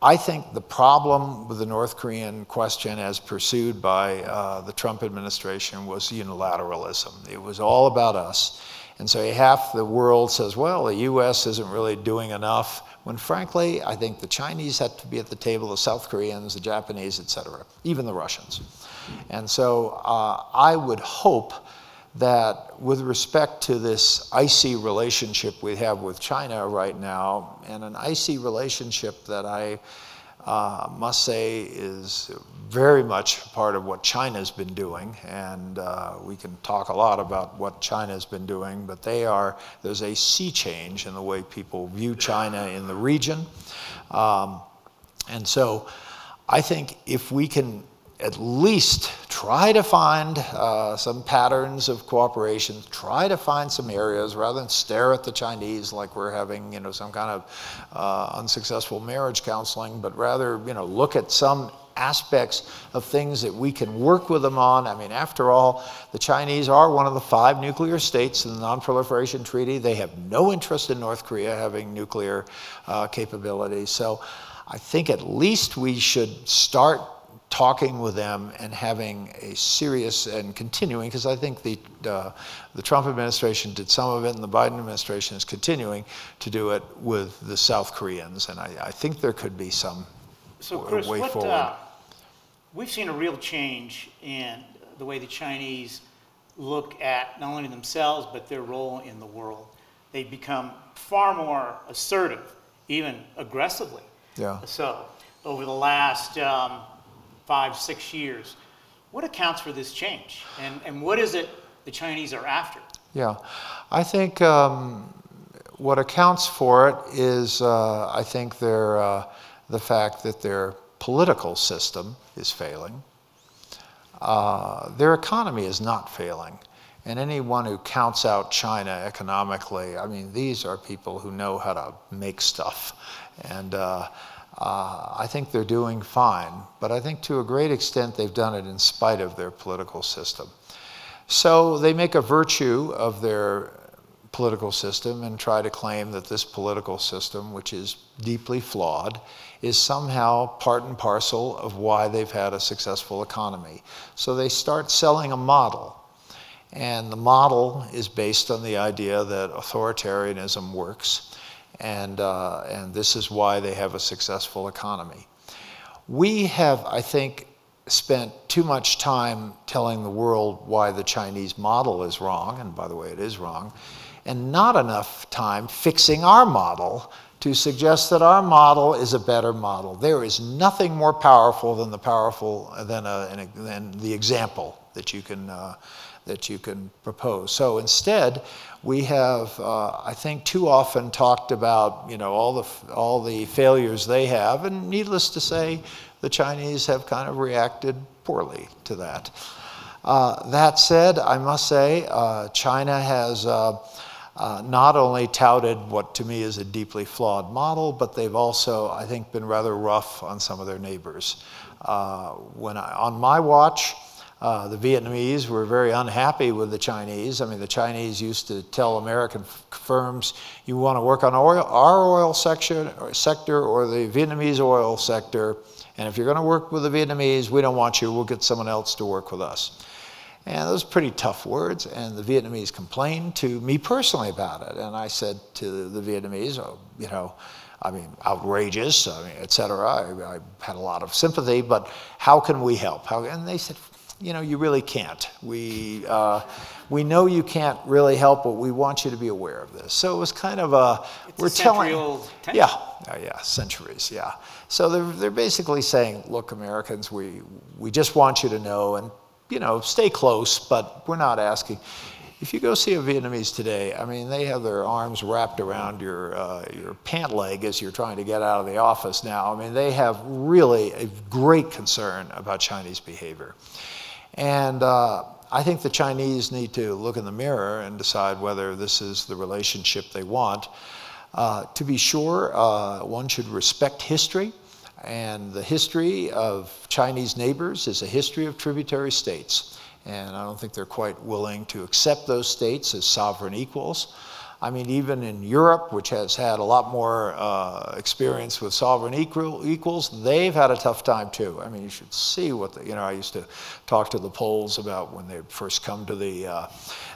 I think the problem with the North Korean question as pursued by uh, the Trump administration was unilateralism. It was all about us. And so half the world says, well, the US isn't really doing enough, when frankly, I think the Chinese had to be at the table, the South Koreans, the Japanese, et cetera, even the Russians. And so uh, I would hope that with respect to this icy relationship we have with China right now, and an icy relationship that I uh, must say is very much part of what China's been doing, and uh, we can talk a lot about what China's been doing, but they are, there's a sea change in the way people view China in the region. Um, and so I think if we can at least try to find uh, some patterns of cooperation, try to find some areas rather than stare at the Chinese like we're having, you know, some kind of uh, unsuccessful marriage counseling, but rather, you know, look at some aspects of things that we can work with them on. I mean, after all, the Chinese are one of the five nuclear states in the Non-Proliferation Treaty. They have no interest in North Korea having nuclear uh, capabilities. So I think at least we should start talking with them and having a serious and continuing, because I think the, uh, the Trump administration did some of it and the Biden administration is continuing to do it with the South Koreans. And I, I think there could be some so Chris, way what, forward. Uh, we've seen a real change in the way the Chinese look at not only themselves, but their role in the world. They've become far more assertive, even aggressively. Yeah. So over the last um, five, six years. What accounts for this change? And, and what is it the Chinese are after? Yeah, I think um, what accounts for it is, uh, I think, their, uh, the fact that their political system is failing. Uh, their economy is not failing. And anyone who counts out China economically, I mean, these are people who know how to make stuff. And uh, I think they're doing fine, but I think to a great extent they've done it in spite of their political system. So they make a virtue of their political system and try to claim that this political system, which is deeply flawed, is somehow part and parcel of why they've had a successful economy. So they start selling a model. And the model is based on the idea that authoritarianism works and, uh, and this is why they have a successful economy. We have, I think, spent too much time telling the world why the Chinese model is wrong, and by the way, it is wrong, and not enough time fixing our model to suggest that our model is a better model. There is nothing more powerful than the powerful than, a, than the example that you can uh, that you can propose. So instead, we have, uh, I think, too often talked about, you know, all the, all the failures they have, and needless to say, the Chinese have kind of reacted poorly to that. Uh, that said, I must say, uh, China has uh, uh, not only touted what to me is a deeply flawed model, but they've also, I think, been rather rough on some of their neighbors. Uh, when I, on my watch, uh, the Vietnamese were very unhappy with the Chinese. I mean, the Chinese used to tell American firms, you want to work on oil, our oil section, or sector or the Vietnamese oil sector, and if you're going to work with the Vietnamese, we don't want you, we'll get someone else to work with us. And those pretty tough words, and the Vietnamese complained to me personally about it. And I said to the Vietnamese, oh, you know, I mean, outrageous, I mean, et cetera. I, I, had a lot of sympathy, but how can we help? How, and they said, you know, you really can't. We, uh, we know you can't really help, but we want you to be aware of this. So it was kind of a, it's we're a telling, old yeah, uh, yeah, centuries, yeah. So they're, they're basically saying, look, Americans, we, we just want you to know, and you know, stay close, but we're not asking. If you go see a Vietnamese today, I mean, they have their arms wrapped around your, uh, your pant leg as you're trying to get out of the office now. I mean, they have really a great concern about Chinese behavior. And uh, I think the Chinese need to look in the mirror and decide whether this is the relationship they want. Uh, to be sure, uh, one should respect history. And the history of Chinese neighbors is a history of tributary states. And I don't think they're quite willing to accept those states as sovereign equals. I mean, even in Europe, which has had a lot more uh, experience with sovereign equal, equals, they've had a tough time too. I mean, you should see what the, you know, I used to talk to the Poles about when they first come to the, uh,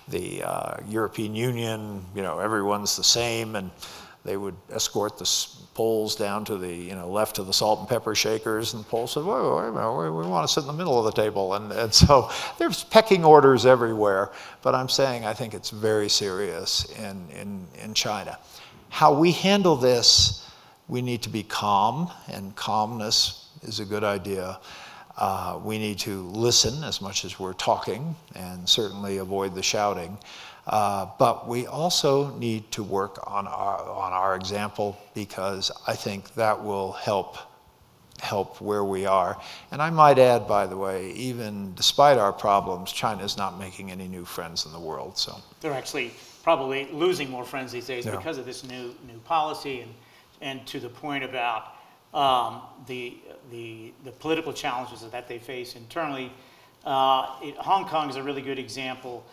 the uh, European Union, you know, everyone's the same, and they would escort the Poles down to the you know left of the salt and pepper shakers, and the Poles said, wait, wait we, we want to sit in the middle of the table. And, and so there's pecking orders everywhere. But I'm saying I think it's very serious in, in, in China. How we handle this, we need to be calm, and calmness is a good idea. Uh, we need to listen as much as we're talking, and certainly avoid the shouting. Uh, but we also need to work on our, on our example because I think that will help help where we are. And I might add, by the way, even despite our problems, China is not making any new friends in the world. So they're actually probably losing more friends these days yeah. because of this new new policy and and to the point about um, the, the, the political challenges that they face internally. Uh, it, Hong Kong is a really good example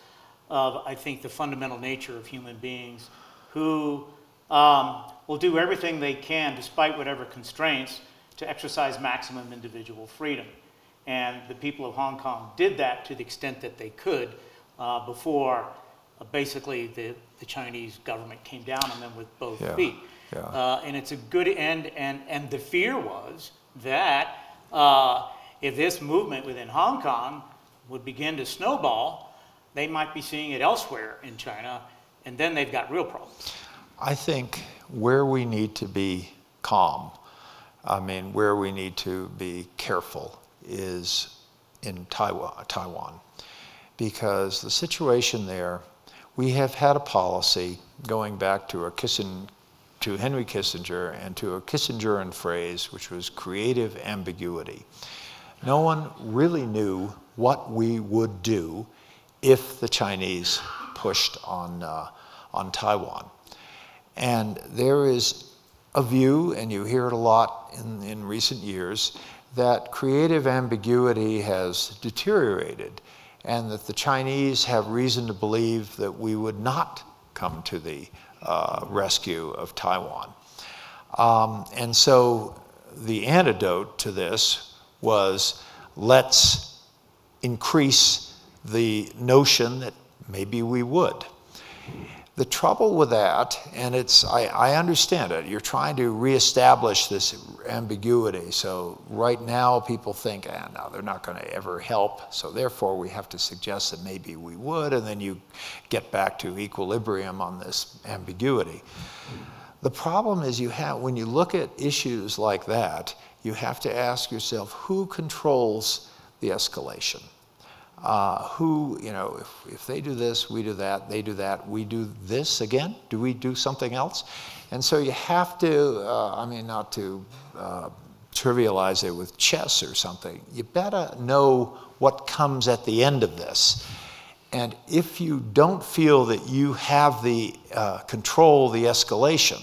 of, I think, the fundamental nature of human beings who um, will do everything they can, despite whatever constraints, to exercise maximum individual freedom. And the people of Hong Kong did that to the extent that they could uh, before uh, basically the, the Chinese government came down on them with both Yeah, feet. yeah. Uh, and it's a good end, and, and the fear was that uh, if this movement within Hong Kong would begin to snowball, they might be seeing it elsewhere in China, and then they've got real problems. I think where we need to be calm, I mean, where we need to be careful is in Taiwan, Taiwan. Because the situation there, we have had a policy going back to a Kissinger, to Henry Kissinger and to a Kissingerian phrase, which was creative ambiguity. No one really knew what we would do if the Chinese pushed on, uh, on Taiwan. And there is a view, and you hear it a lot in, in recent years, that creative ambiguity has deteriorated and that the Chinese have reason to believe that we would not come to the uh, rescue of Taiwan. Um, and so the antidote to this was let's increase the notion that maybe we would. The trouble with that, and it's, I, I, understand it, you're trying to reestablish this ambiguity. So right now people think, ah, no, they're not going to ever help. So therefore we have to suggest that maybe we would, and then you get back to equilibrium on this ambiguity. The problem is you have, when you look at issues like that, you have to ask yourself, who controls the escalation? Uh, who, you know, if, if they do this, we do that, they do that, we do this again? Do we do something else? And so you have to, uh, I mean, not to uh, trivialize it with chess or something, you better know what comes at the end of this. And if you don't feel that you have the uh, control the escalation,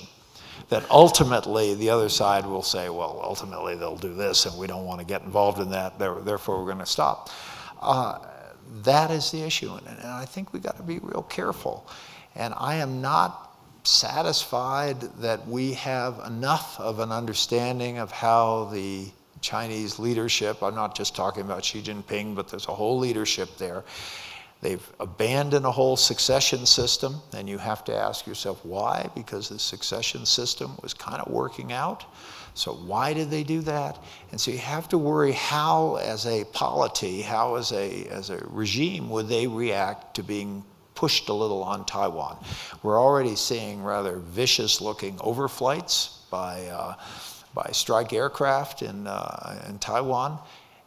that ultimately the other side will say, well, ultimately they'll do this and we don't want to get involved in that, therefore we're going to stop. Uh, that is the issue. And, and I think we've got to be real careful. And I am not satisfied that we have enough of an understanding of how the Chinese leadership, I'm not just talking about Xi Jinping, but there's a whole leadership there. They've abandoned a whole succession system, and you have to ask yourself why, because the succession system was kind of working out. So why did they do that? And so you have to worry how, as a polity, how as a, as a regime, would they react to being pushed a little on Taiwan. We're already seeing rather vicious looking overflights by, uh, by strike aircraft in, uh, in Taiwan.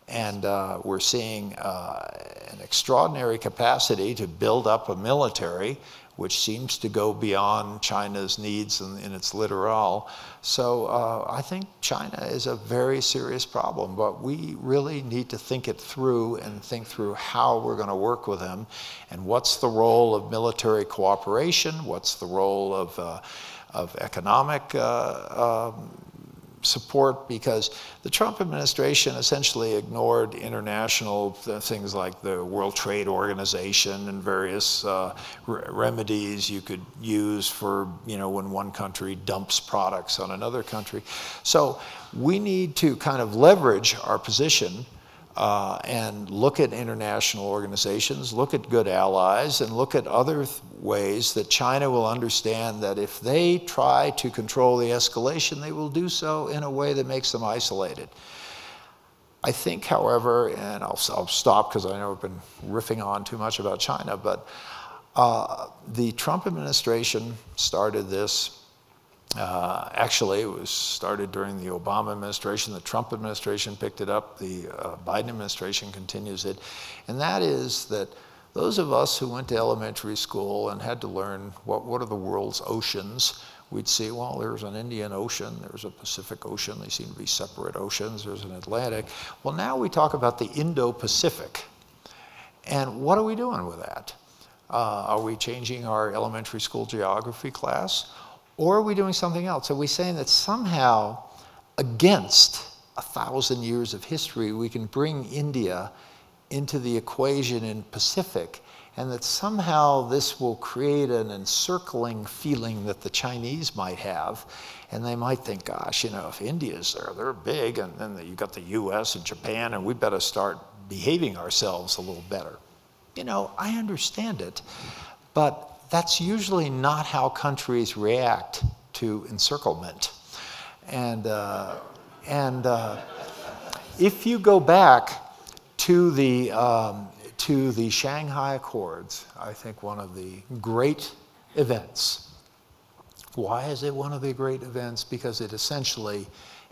And uh, we're seeing uh, an extraordinary capacity to build up a military which seems to go beyond China's needs in, in its littoral. So uh, I think China is a very serious problem, but we really need to think it through and think through how we're going to work with them and what's the role of military cooperation, what's the role of, uh, of economic uh, um, support because the Trump administration essentially ignored international things like the World Trade Organization and various uh, remedies you could use for, you know, when one country dumps products on another country. So we need to kind of leverage our position uh, and look at international organizations, look at good allies, and look at other ways that China will understand that if they try to control the escalation, they will do so in a way that makes them isolated. I think, however, and I'll, I'll stop because I know I've been riffing on too much about China, but uh, the Trump administration started this uh, actually, it was started during the Obama administration. The Trump administration picked it up. The uh, Biden administration continues it. And that is that those of us who went to elementary school and had to learn what, what are the world's oceans, we'd see, well, there's an Indian Ocean, there's a Pacific Ocean, they seem to be separate oceans, there's an Atlantic. Well, now we talk about the Indo-Pacific. And what are we doing with that? Uh, are we changing our elementary school geography class? Or are we doing something else? Are we saying that somehow against a thousand years of history, we can bring India into the equation in Pacific and that somehow this will create an encircling feeling that the Chinese might have. And they might think, gosh, you know, if India's there, they're big, and then you've got the US and Japan, and we better start behaving ourselves a little better. You know, I understand it, but that's usually not how countries react to encirclement. And, uh, and uh, if you go back to the, um, to the Shanghai Accords, I think one of the great events. Why is it one of the great events? Because it essentially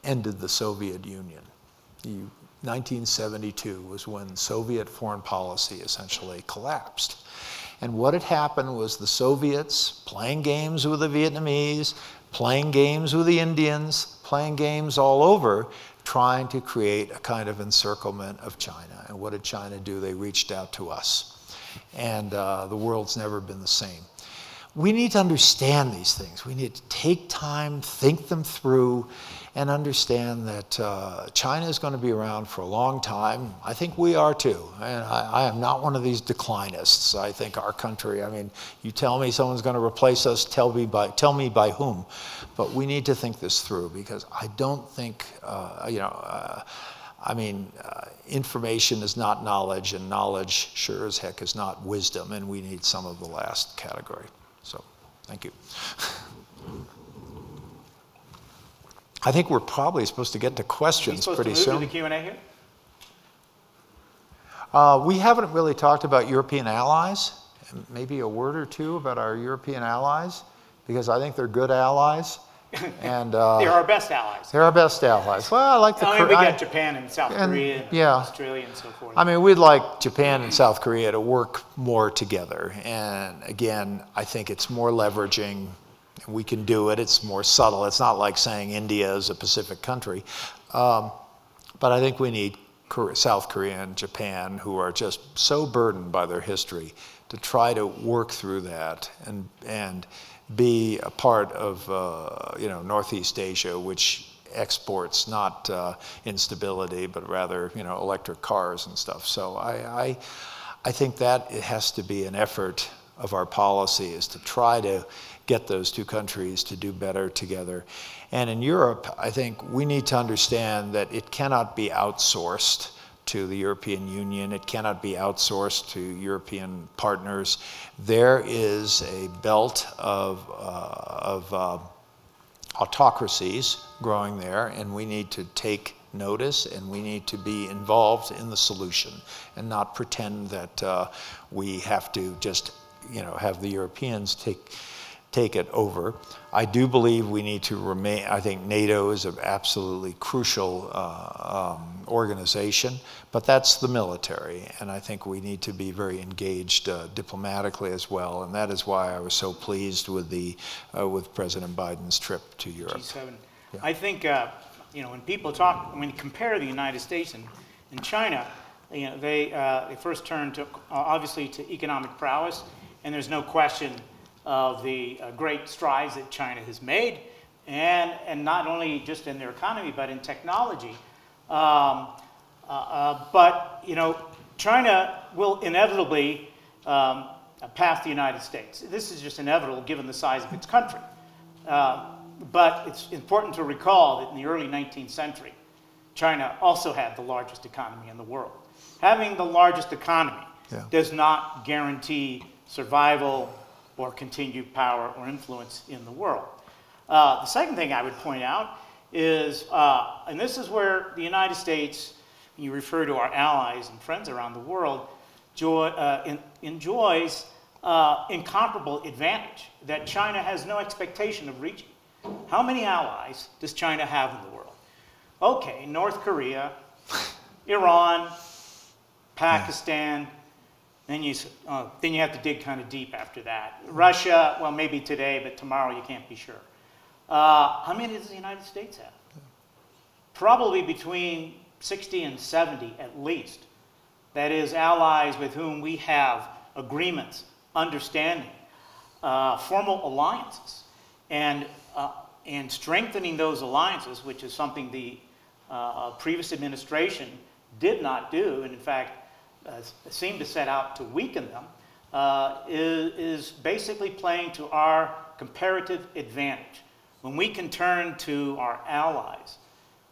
ended the Soviet Union. You, 1972 was when Soviet foreign policy essentially collapsed. And what had happened was the Soviets playing games with the Vietnamese, playing games with the Indians, playing games all over, trying to create a kind of encirclement of China. And what did China do? They reached out to us. And uh, the world's never been the same. We need to understand these things. We need to take time, think them through, and understand that uh, China is going to be around for a long time. I think we are too. And I, I, am not one of these declinists. I think our country, I mean, you tell me someone's going to replace us, tell me by, tell me by whom. But we need to think this through because I don't think, uh, you know, uh, I mean, uh, information is not knowledge, and knowledge sure as heck is not wisdom, and we need some of the last category. So, thank you. I think we're probably supposed to get to questions pretty soon. The Q&A here? Uh, we haven't really talked about European allies. Maybe a word or two about our European allies, because I think they're good allies. And uh, they're our best allies. They're our best allies. Well, I like the. I mean, we got Japan and South and, Korea, and yeah. Australia, and so forth. I mean, we'd like Japan and South Korea to work more together. And again, I think it's more leveraging we can do it. It's more subtle. It's not like saying India is a Pacific country. Um, but I think we need South Korea and Japan, who are just so burdened by their history, to try to work through that and, and be a part of uh, you know, Northeast Asia, which exports not uh, instability, but rather you know, electric cars and stuff. So I, I, I think that it has to be an effort of our policy is to try to get those two countries to do better together. And in Europe, I think we need to understand that it cannot be outsourced to the European Union. It cannot be outsourced to European partners. There is a belt of, uh, of uh, autocracies growing there, and we need to take notice and we need to be involved in the solution and not pretend that uh, we have to just you know have the Europeans take take it over. I do believe we need to remain, I think NATO is an absolutely crucial uh, um, organization, but that's the military, and I think we need to be very engaged uh, diplomatically as well, and that is why I was so pleased with, the, uh, with President Biden's trip to Europe. G7. Yeah. I think, uh, you know, when people talk, when you compare the United States and, and China, you know, they, uh, they first turn to, obviously, to economic prowess, and there's no question of the uh, great strides that China has made, and, and not only just in their economy, but in technology. Um, uh, uh, but, you know, China will inevitably um, pass the United States. This is just inevitable given the size of its country. Uh, but it's important to recall that in the early 19th century, China also had the largest economy in the world. Having the largest economy yeah. does not guarantee survival or continued power or influence in the world. Uh, the second thing I would point out is, uh, and this is where the United States, when you refer to our allies and friends around the world, joy, uh, in, enjoys uh, incomparable advantage that China has no expectation of reaching. How many allies does China have in the world? Okay, North Korea, Iran, Pakistan, then you, uh, then you have to dig kind of deep after that. Russia, well, maybe today, but tomorrow you can't be sure. Uh, how many does the United States have? Probably between 60 and 70 at least. That is, allies with whom we have agreements, understanding, uh, formal alliances. And uh, and strengthening those alliances, which is something the uh, previous administration did not do, and in fact uh, seemed to set out to weaken them, uh, is, is basically playing to our comparative advantage. When we can turn to our allies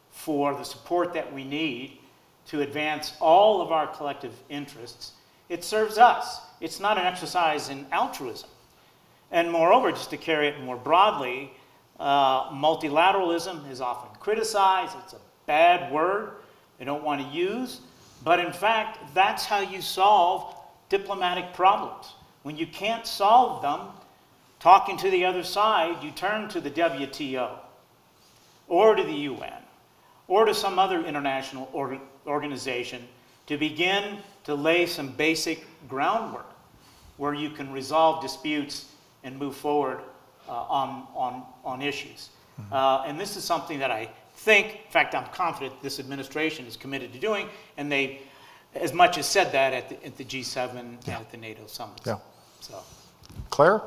for the support that we need to advance all of our collective interests, it serves us. It's not an exercise in altruism. And moreover, just to carry it more broadly, uh, multilateralism is often criticized. It's a bad word they don't want to use. But in fact, that's how you solve diplomatic problems. When you can't solve them, talking to the other side, you turn to the WTO or to the UN or to some other international or organization to begin to lay some basic groundwork where you can resolve disputes and move forward uh, on, on, on issues. Mm-hmm. Uh, and this is something that I think, in fact, I'm confident this administration is committed to doing, and they as much as said that at the, at the G7 yeah. and at the NATO summits. Yeah. So. Claire?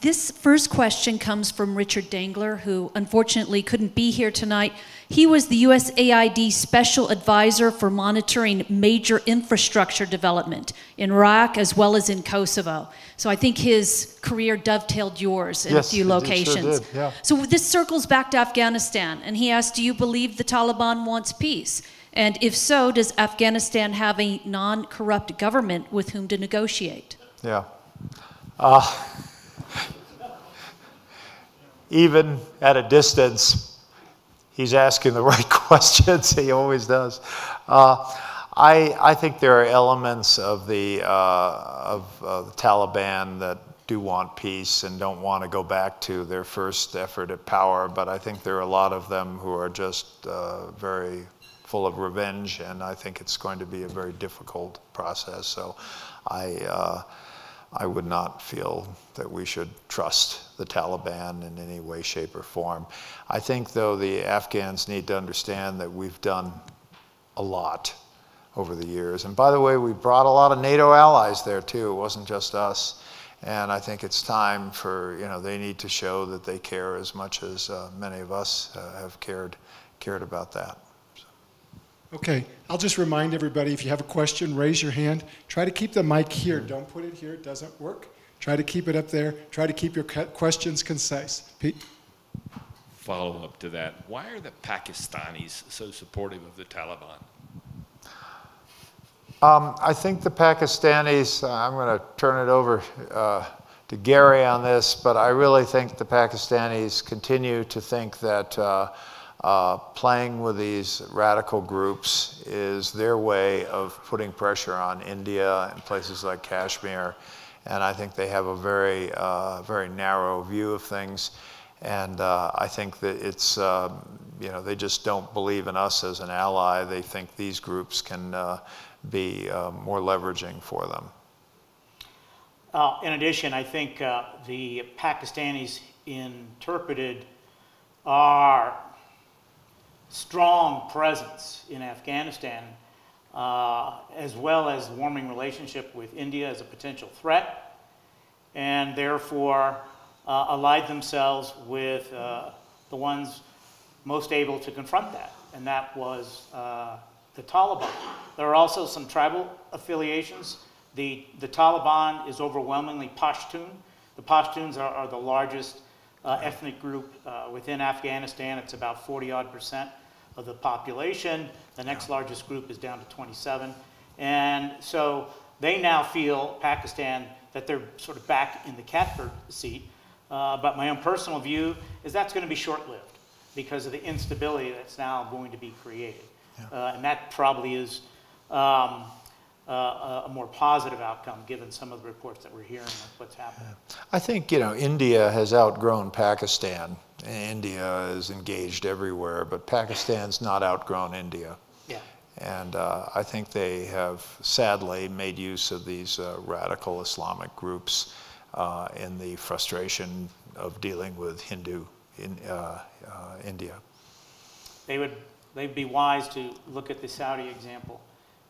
This first question comes from Richard Dangler, who unfortunately couldn't be here tonight. He was the USAID Special Advisor for monitoring major infrastructure development in Iraq as well as in Kosovo. So I think his career dovetailed yours in yes, a few locations. Sure yeah. So this circles back to Afghanistan, and he asked, Do you believe the Taliban wants peace? And if so, does Afghanistan have a non corrupt government with whom to negotiate? Yeah. Uh, even at a distance, he's asking the right questions. he always does. Uh, I, I think there are elements of the, uh, of uh, the Taliban that do want peace and don't want to go back to their first effort at power, but I think there are a lot of them who are just uh, very full of revenge, and I think it's going to be a very difficult process. So I, uh, I would not feel that we should trust the Taliban in any way, shape, or form. I think, though, the Afghans need to understand that we've done a lot over the years. And by the way, we brought a lot of NATO allies there, too. It wasn't just us. And I think it's time for, you know, they need to show that they care as much as uh, many of us uh, have cared, cared about that. Okay, I'll just remind everybody if you have a question, raise your hand. Try to keep the mic here. Don't put it here, it doesn't work. Try to keep it up there. Try to keep your questions concise. Pete? Follow up to that. Why are the Pakistanis so supportive of the Taliban? Um, I think the Pakistanis, uh, I'm going to turn it over uh, to Gary on this, but I really think the Pakistanis continue to think that. Uh, uh, playing with these radical groups is their way of putting pressure on India and places like Kashmir. And I think they have a very, uh, very narrow view of things. And uh, I think that it's, um, you know, they just don't believe in us as an ally. They think these groups can uh, be uh, more leveraging for them. Uh, in addition, I think the Pakistanis interpreted our strong presence in Afghanistan, uh, as well as warming relationship with India as a potential threat, and therefore uh, allied themselves with uh, the ones most able to confront that, and that was uh, the Taliban. There are also some tribal affiliations. The, the Taliban is overwhelmingly Pashtun. The Pashtuns are, are the largest uh, ethnic group uh, within Afghanistan. It's about 40 odd percent of the population. The next largest group is down to 27. And so they now feel, Pakistan, that they're sort of back in the catbird seat. Uh, but my own personal view is that's going to be short lived because of the instability that's now going to be created. Yeah. Uh, and that probably is um, uh, a more positive outcome given some of the reports that we're hearing of what's happening. I think, you know, India has outgrown Pakistan. India is engaged everywhere, but Pakistan's not outgrown India. Yeah. And uh, I think they have sadly made use of these uh, radical Islamic groups uh, in the frustration of dealing with Hindu in uh, uh, India. They would they'd be wise to look at the Saudi example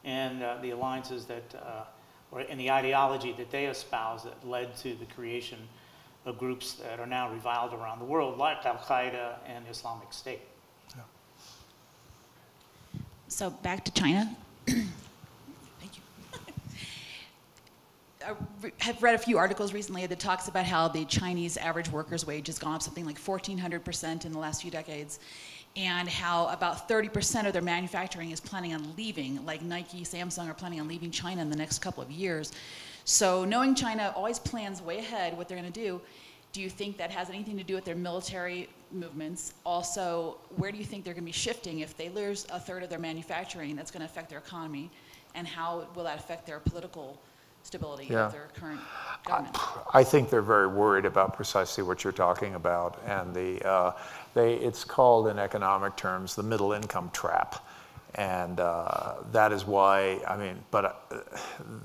and uh, the alliances that, uh, or, and the ideology that they espouse that led to the creation of groups that are now reviled around the world, like Al Qaeda and Islamic State. So back to China. I have read a few articles recently that talks about how the Chinese average worker's wage has gone up something like 1,400% in the last few decades, and how about 30% of their manufacturing is planning on leaving, like Nike, Samsung are planning on leaving China in the next couple of years. So knowing China always plans way ahead what they're going to do, do you think that has anything to do with their military movements? Also, where do you think they're going to be shifting if they lose a third of their manufacturing? That's going to affect their economy, and how will that affect their political stability Yeah. of their current government? I think they're very worried about precisely what you're talking about, and the uh, they it's called in economic terms the middle income trap, and uh, that is why I mean, but uh,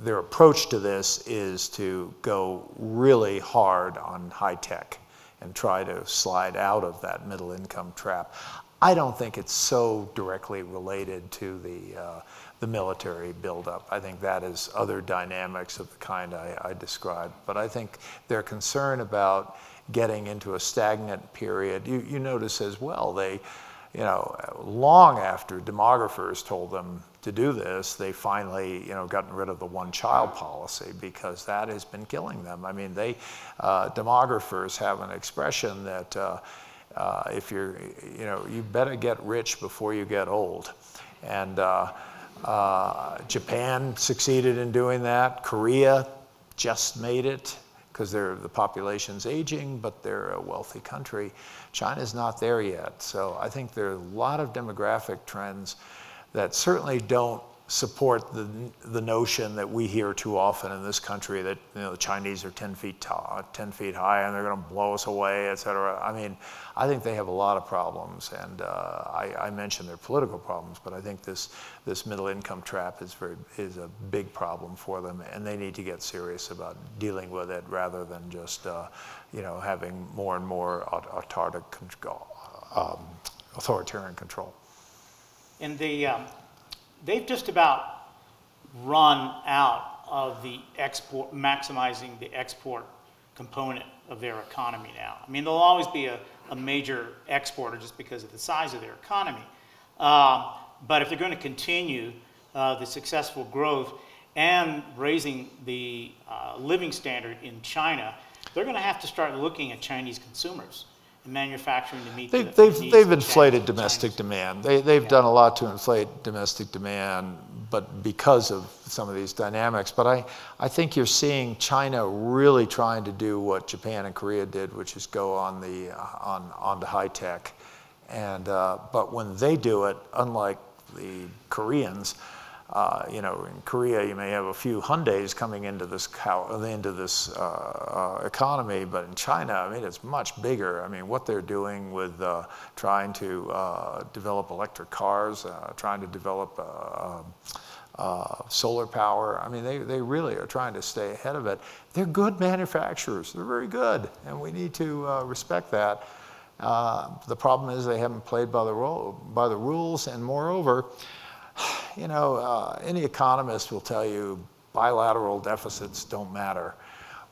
their approach to this is to go really hard on high tech and try to slide out of that middle income trap. I don't think it's so directly related to the uh, the military buildup. I think that is other dynamics of the kind I, I described. But I think their concern about getting into a stagnant period. You, you notice as well they, you know, long after demographers told them to do this, they finally, you know, gotten rid of the one-child policy because that has been killing them. I mean, they, uh, demographers have an expression that uh, uh, if you're, you know, you better get rich before you get old, and uh, uh, Japan succeeded in doing that. Korea just made it because the population's aging, but they're a wealthy country. China's not there yet. So I think there are a lot of demographic trends that certainly don't support the, the notion that we hear too often in this country that you know, the Chinese are 10 feet tall, 10 feet high and they're going to blow us away, et cetera. I mean, I think they have a lot of problems, and uh, I, I, mentioned their political problems, but I think this, this middle income trap is, very, is a big problem for them, and they need to get serious about dealing with it rather than just uh, you know, having more and more autarkic control, um, authoritarian control. In the um they've just about run out of the export, maximizing the export component of their economy now. I mean, they'll always be a, a major exporter just because of the size of their economy. Um, but if they're going to continue uh, the successful growth and raising the uh, living standard in China, they're going to have to start looking at Chinese consumers manufacturing to meet they, the they've, they've inflated domestic demand. They, they've Yeah. done a lot to inflate domestic demand, but because of some of these dynamics. But I, I think you're seeing China really trying to do what Japan and Korea did, which is go on the on onto high tech. And uh, but when they do it, unlike the Koreans, uh, you know, in Korea, you may have a few Hyundais coming into this into this uh, uh, economy, but in China, I mean, it's much bigger. I mean, what they're doing with uh, trying to uh, develop electric cars, uh, trying to develop solar power. I mean, they, they really are trying to stay ahead of it. They're good manufacturers. They're very good, and we need to respect that. the problem is they haven't played by the, by the rules, and moreover, you know, uh, any economist will tell you bilateral deficits don't matter.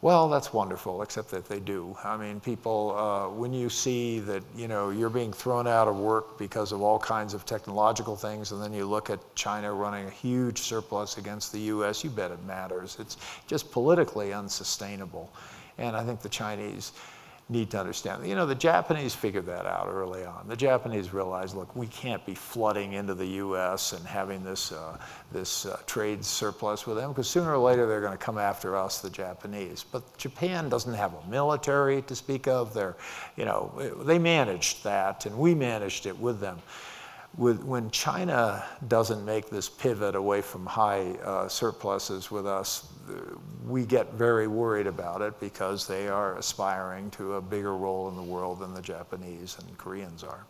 Well, that's wonderful, except that they do. I mean, people, uh, when you see that, you know, you're being thrown out of work because of all kinds of technological things, and then you look at China running a huge surplus against the U.S., you bet it matters. It's just politically unsustainable. And I think the Chinese need to understand. You know, the Japanese figured that out early on. The Japanese realized, look, we can't be flooding into the U.S. and having this, uh, this uh, trade surplus with them, because sooner or later they're going to come after us, the Japanese. But Japan doesn't have a military to speak of. They're, you know, they managed that, and we managed it with them with, when China doesn't make this pivot away from high uh, surpluses with us, we get very worried about it because they are aspiring to a bigger role in the world than the Japanese and Koreans are.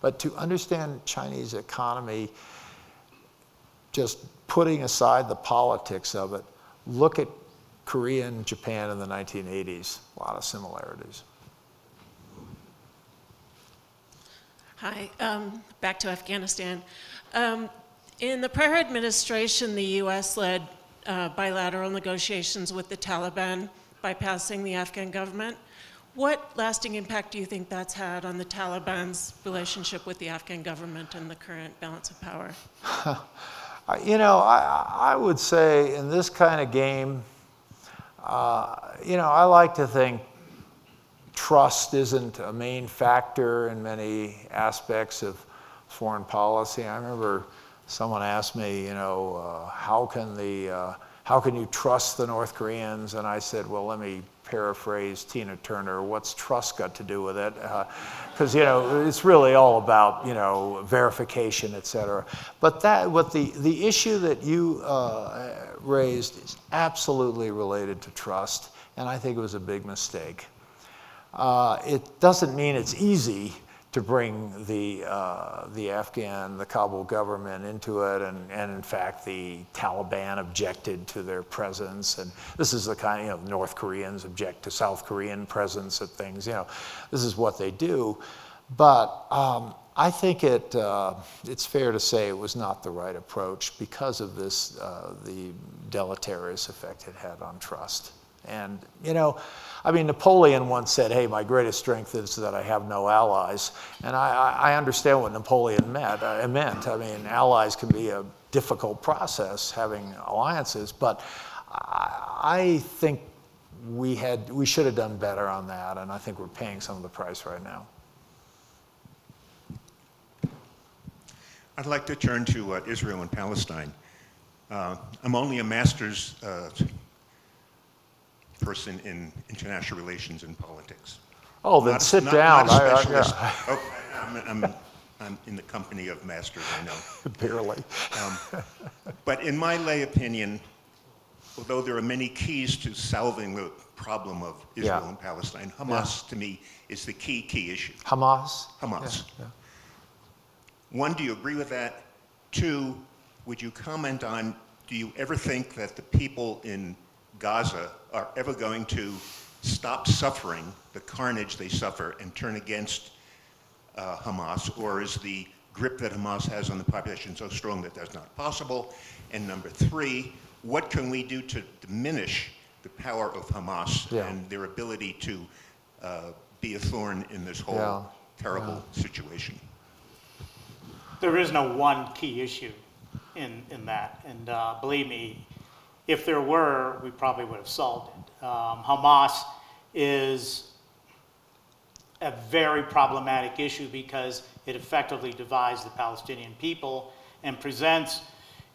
But to understand Chinese economy, just putting aside the politics of it, look at Korea and Japan in the 1980s, a lot of similarities. Hi, um, back to Afghanistan. Um, in the prior administration, the U.S. led uh, bilateral negotiations with the Taliban bypassing the Afghan government. What lasting impact do you think that's had on the Taliban's relationship with the Afghan government and the current balance of power? you know, I, I would say in this kind of game, uh, you know, I like to think trust isn't a main factor in many aspects of foreign policy. I remember someone asked me, you know, uh, how can the uh, how can you trust the North Koreans? And I said, well, let me paraphrase Tina Turner, what's trust got to do with it? Because, uh, you know, it's really all about, you know, verification, et cetera. But that, what the, the issue that you uh, raised is absolutely related to trust, and I think it was a big mistake. Uh, it doesn't mean it's easy, to bring the, uh, the Afghan, the Kabul government into it. And, and in fact, the Taliban objected to their presence. And this is the kind, you know, North Koreans object to South Korean presence at things. You know, this is what they do. But um, I think it, uh, it's fair to say it was not the right approach because of this, uh, the deleterious effect it had on trust. And, you know, I mean, Napoleon once said, hey, my greatest strength is that I have no allies. And I, I understand what Napoleon meant, uh, meant. I mean, allies can be a difficult process, having alliances, but I, I think we, had, we should have done better on that, and I think we're paying some of the price right now. I'd like to turn to uh, Israel and Palestine. Uh, I'm only a master's uh, person in international relations and politics. Oh, then not, sit not, down. Not I, I, yeah. oh, I'm, I'm, I'm, in the company of masters, I know. Barely. Um, but in my lay opinion, although there are many keys to solving the problem of Israel yeah. and Palestine, Hamas yeah. to me is the key, key issue. Hamas? Hamas. Yeah. One, do you agree with that? Two, would you comment on, do you ever think that the people in Gaza are ever going to stop suffering the carnage they suffer and turn against uh, Hamas, or is the grip that Hamas has on the population so strong that that's not possible? And number three, what can we do to diminish the power of Hamas yeah. and their ability to uh, be a thorn in this whole yeah. terrible yeah. situation? There is no one key issue in, in that. And uh, believe me, if there were, we probably would have solved it. Um, Hamas is a very problematic issue because it effectively divides the Palestinian people and presents,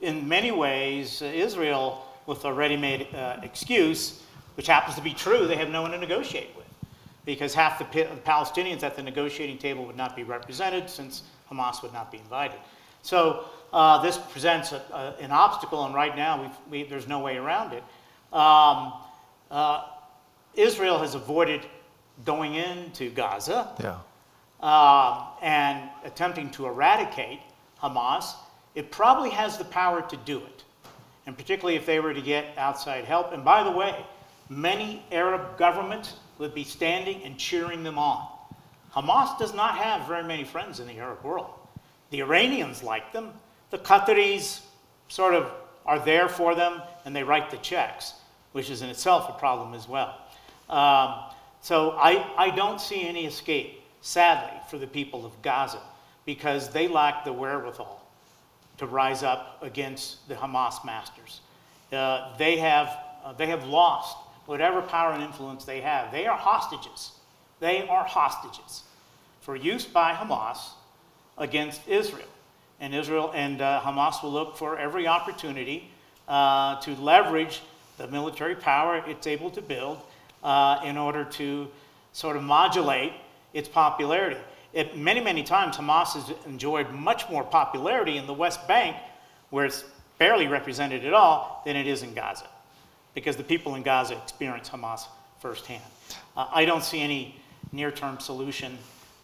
in many ways, Israel with a ready-made uh, excuse, which happens to be true. They have no one to negotiate with because half the, the Palestinians at the negotiating table would not be represented since Hamas would not be invited. So uh, this presents a, a, an obstacle, and right now we, there's no way around it. Um, uh, Israel has avoided going into Gaza yeah. uh, and attempting to eradicate Hamas. It probably has the power to do it, and particularly if they were to get outside help. And by the way, many Arab governments would be standing and cheering them on. Hamas does not have very many friends in the Arab world. The Iranians like them. The Qataris sort of are there for them and they write the checks, which is in itself a problem as well. Um, so I, I don't see any escape, sadly, for the people of Gaza because they lack the wherewithal to rise up against the Hamas masters. Uh, they, have, uh, they have lost whatever power and influence they have. They are hostages. They are hostages for use by Hamas against Israel. And Israel and uh, Hamas will look for every opportunity uh, to leverage the military power it's able to build uh, in order to sort of modulate its popularity. It, many, many times, Hamas has enjoyed much more popularity in the West Bank, where it's barely represented at all, than it is in Gaza, because the people in Gaza experience Hamas firsthand. Uh, I don't see any near-term solution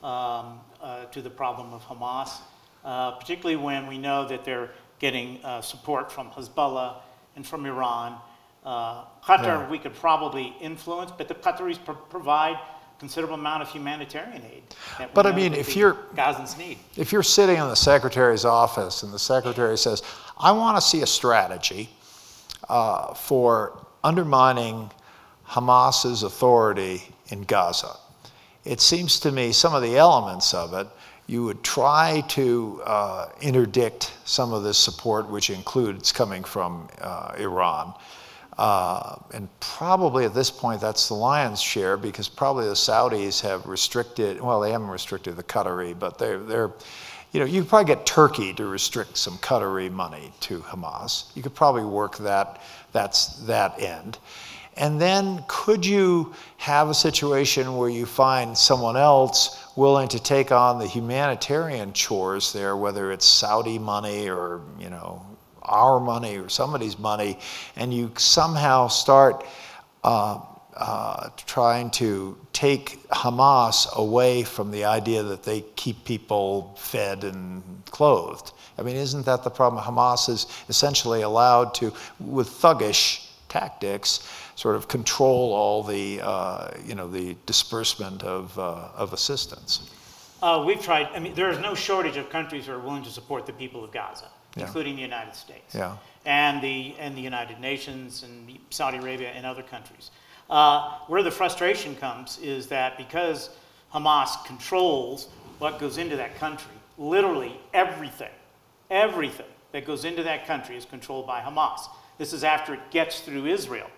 um, uh, to the problem of Hamas, uh, particularly when we know that they're getting uh, support from Hezbollah and from Iran. Uh, Qatar, yeah. we could probably influence, but the Qataris pro provide considerable amount of humanitarian aid. But I mean, if you're Gazans need. if you're sitting in the secretary's office and the secretary says, "I want to see a strategy uh, for undermining Hamas's authority in Gaza. It seems to me some of the elements of it, you would try to uh, interdict some of this support, which includes coming from uh, Iran. Uh, and probably at this point, that's the lion's share because probably the Saudis have restricted, well, they haven't restricted the Qatari, but they're, they're you know, you could probably get Turkey to restrict some Qatari money to Hamas. You could probably work that, that's that end. And then could you have a situation where you find someone else willing to take on the humanitarian chores there, whether it's Saudi money or, you know, our money or somebody's money, and you somehow start uh, uh, trying to take Hamas away from the idea that they keep people fed and clothed. I mean, isn't that the problem? Hamas is essentially allowed to, with thuggish tactics, sort of control all the, uh, you know, the disbursement of, uh, of assistance. Uh, we've tried, I mean, there is no shortage of countries who are willing to support the people of Gaza, Yeah. including the United States. Yeah. And the, and the United Nations and Saudi Arabia and other countries. Uh, where the frustration comes is that because Hamas controls what goes into that country, literally everything, everything that goes into that country is controlled by Hamas. This is after it gets through Israel,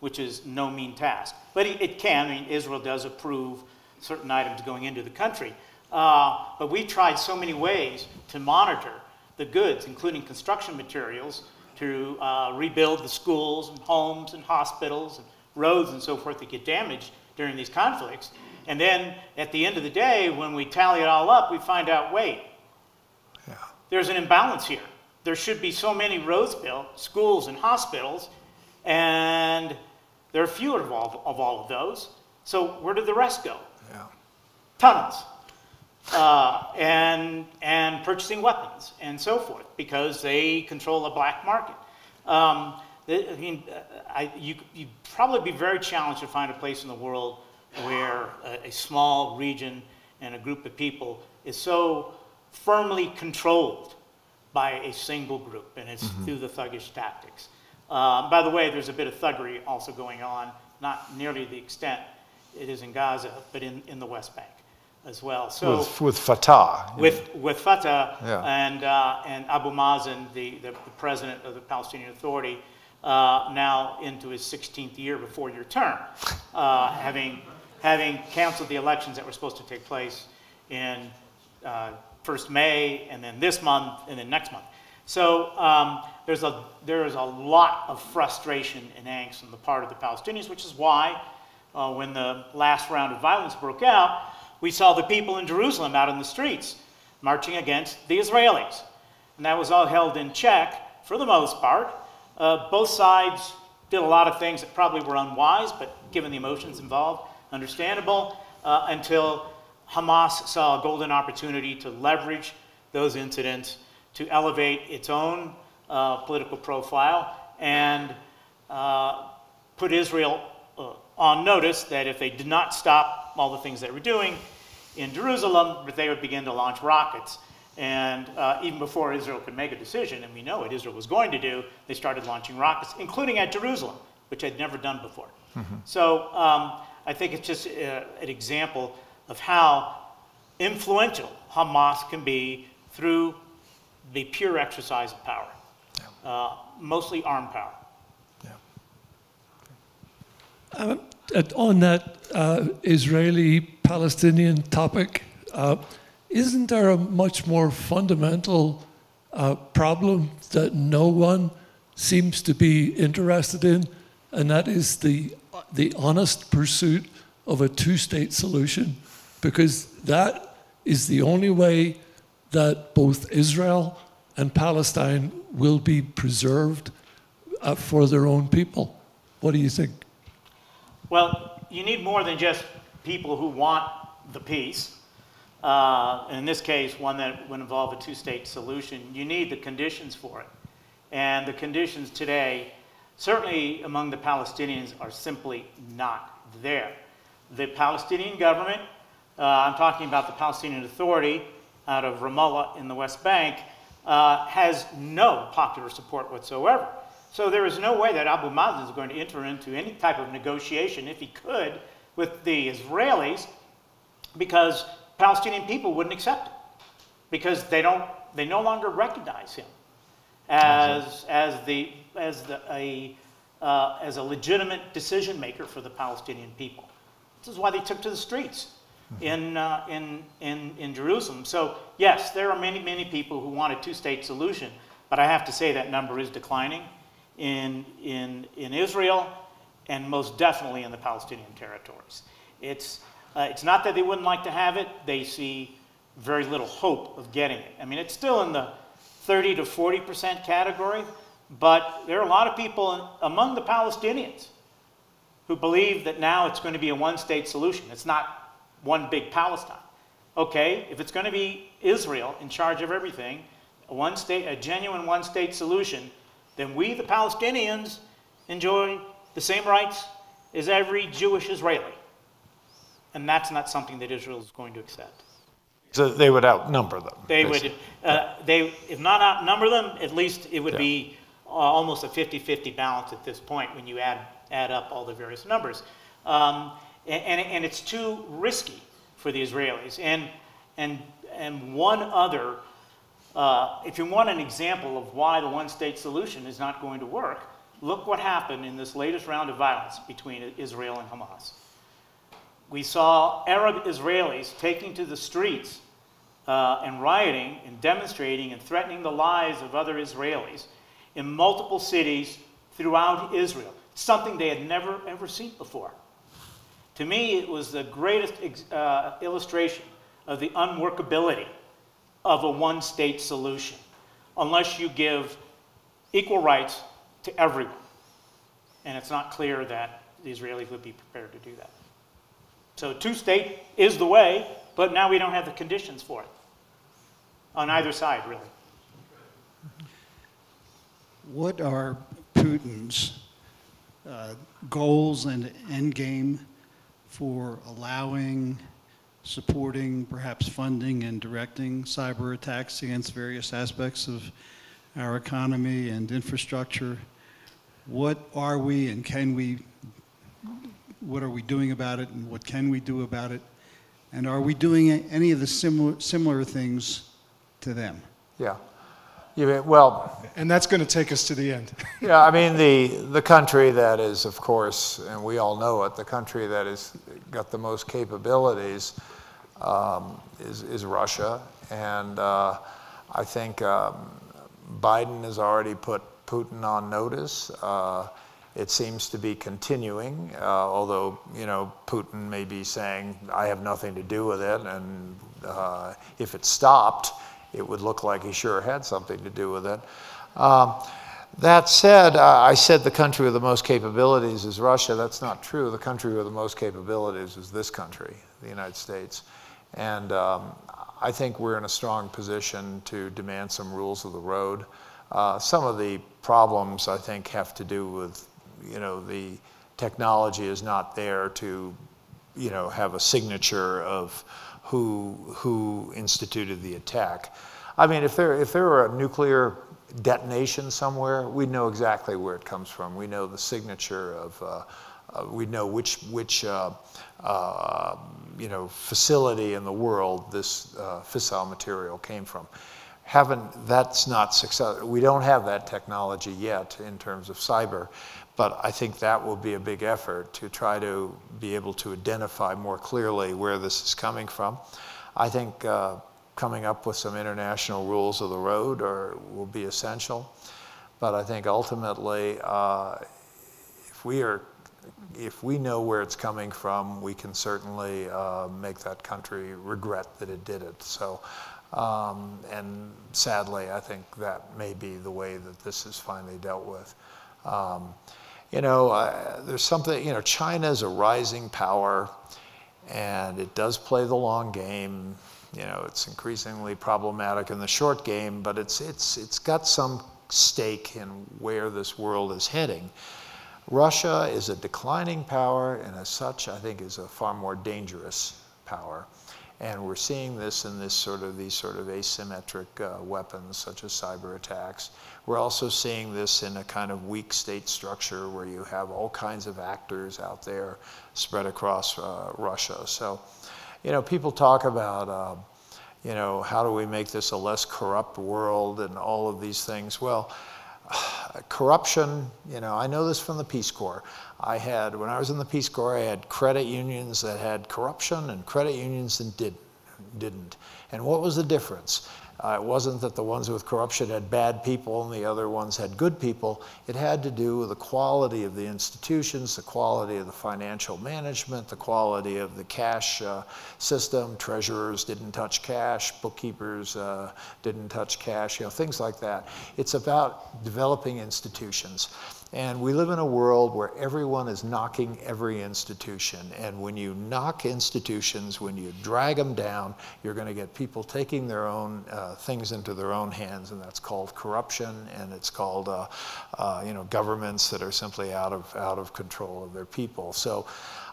which is no mean task. But it, it can, I mean, Israel does approve certain items going into the country. Uh, but we've tried so many ways to monitor the goods, including construction materials, to uh, rebuild the schools and homes and hospitals and roads and so forth that get damaged during these conflicts. And then at the end of the day, when we tally it all up, we find out wait, Yeah. there's an imbalance here. There should be so many roads built, schools and hospitals, and there are fewer of all of, all of those. So where did the rest go? Yeah. Tunnels. Uh, and, and purchasing weapons and so forth because they control the black market. Um, I mean, uh, I, you, you'd probably be very challenged to find a place in the world where a, a small region and a group of people is so firmly controlled by a single group, and it's through the thuggish tactics. Uh, by the way, there's a bit of thuggery also going on, not nearly the extent it is in Gaza, but in, in the West Bank as well. So with, with Fatah. with, with Fatah Yeah. and, uh, and Abu Mazen, the, the, the president of the Palestinian Authority, uh, now into his 16th year before your term, uh, having, having canceled the elections that were supposed to take place in uh, first May, and then this month, and then next month. So um, there's, a, there is a lot of frustration and angst on the part of the Palestinians, which is why uh, when the last round of violence broke out, we saw the people in Jerusalem out in the streets marching against the Israelis. And that was all held in check for the most part. Uh, both sides did a lot of things that probably were unwise, but given the emotions involved, understandable, uh, until Hamas saw a golden opportunity to leverage those incidents to elevate its own uh, political profile and uh, put Israel uh, on notice that if they did not stop all the things they were doing in Jerusalem, that they would begin to launch rockets. And uh, even before Israel could make a decision, and we know what Israel was going to do, they started launching rockets, including at Jerusalem, which they'd never done before. So um, I think it's just uh, an example of how influential Hamas can be through the pure exercise of power, uh, mostly arm power. Uh, on that uh, Israeli Palestinian topic, uh, isn't there a much more fundamental uh, problem that no one seems to be interested in, and that is the, the honest pursuit of a two state solution? Because that is the only way that both Israel and Palestine will be preserved uh, for their own people. What do you think? Well, you need more than just people who want the peace. Uh, in this case, one that would involve a two-state solution. You need the conditions for it. And the conditions today, certainly among the Palestinians, are simply not there. The Palestinian government, uh, I'm talking about the Palestinian Authority out of Ramallah in the West Bank, uh, has no popular support whatsoever. So there is no way that Abu Mazen is going to enter into any type of negotiation, if he could, with the Israelis, because Palestinian people wouldn't accept it, because they don't, they no longer recognize him as, as the, as the, a, uh, as a legitimate decision maker for the Palestinian people. This is why they took to the streets in, uh, in, in, in Jerusalem. So yes, there are many, many people who want a two-state solution, but I have to say that number is declining in, in, in Israel and most definitely in the Palestinian territories. It's, uh, it's not that they wouldn't like to have it, they see very little hope of getting it. I mean, it's still in the 30 to 40% category, but there are a lot of people among the Palestinians who believe that now it's going to be a one state solution. It's not one big Palestine. Okay, if it's going to be Israel in charge of everything, a one state, a genuine one state solution, then we, the Palestinians, enjoy the same rights as every Jewish Israeli. And that's not something that Israel is going to accept. So they would outnumber them. They basically. would, uh, they, if not outnumber them, at least it would yeah. be uh, almost a 50-50 balance at this point when you add, add up all the various numbers. Um, and, and, it's too risky for the Israelis. And, and, and one other, uh, if you want an example of why the one-state solution is not going to work, look what happened in this latest round of violence between Israel and Hamas. We saw Arab Israelis taking to the streets uh, and rioting and demonstrating and threatening the lives of other Israelis in multiple cities throughout Israel, something they had never ever seen before. To me, it was the greatest uh, illustration of the unworkability of a one state solution unless you give equal rights to everyone. And it's not clear that the Israelis would be prepared to do that. So, two state is the way, but now we don't have the conditions for it on either side, really. What are Putin's uh, goals and end game for allowing, supporting, perhaps funding and directing cyber attacks against various aspects of our economy and infrastructure? What are we and can we, what are we doing about it and what can we do about it? And are we doing any of the similar, similar things to them? Yeah. You mean, well, and that's going to take us to the end. yeah, I mean the the country that is, of course, and we all know it, the country that has got the most capabilities um, is is Russia, and uh, I think um, Biden has already put Putin on notice. Uh, it seems to be continuing, uh, although you know Putin may be saying, "I have nothing to do with it," and uh, if it stopped it would look like he sure had something to do with it. Um, that said, uh, I said the country with the most capabilities is Russia. That's not true. The country with the most capabilities is this country, the United States. And um, I think we're in a strong position to demand some rules of the road. Uh, some of the problems, I think, have to do with, you know, the technology is not there to, you know, have a signature of who, who instituted the attack. I mean, if there, if there were a nuclear detonation somewhere, we'd know exactly where it comes from. We know the signature of, uh, uh, we know which, which uh, uh you know, facility in the world this uh, fissile material came from. Haven't, that's not success. We don't have that technology yet in terms of cyber. But I think that will be a big effort to try to be able to identify more clearly where this is coming from. I think uh, coming up with some international rules of the road are, will be essential. But I think ultimately, uh, if we are, if we know where it's coming from, we can certainly uh, make that country regret that it did it. So, um, and sadly, I think that may be the way that this is finally dealt with. Um, you know, uh, there's something, you know, China is a rising power and it does play the long game. You know, it's increasingly problematic in the short game, but it's, it's, it's got some stake in where this world is heading. Russia is a declining power, and as such, I think is a far more dangerous power. And we're seeing this in this sort of these sort of asymmetric uh, weapons such as cyber attacks. We're also seeing this in a kind of weak state structure where you have all kinds of actors out there spread across uh, Russia. So, you know, people talk about, uh, you know, how do we make this a less corrupt world and all of these things. Well, corruption, you know, I know this from the Peace Corps. I had, when I was in the Peace Corps, I had credit unions that had corruption and credit unions that did, didn't. And what was the difference? Uh, it wasn't that the ones with corruption had bad people and the other ones had good people. It had to do with the quality of the institutions, the quality of the financial management, the quality of the cash uh, system. Treasurers didn't touch cash, bookkeepers uh, didn't touch cash, you know, things like that. It's about developing institutions. And we live in a world where everyone is knocking every institution. And when you knock institutions, when you drag them down, you're going to get people taking their own uh, things into their own hands, and that's called corruption, and it's called, uh, uh, you know, governments that are simply out of out of control of their people. So.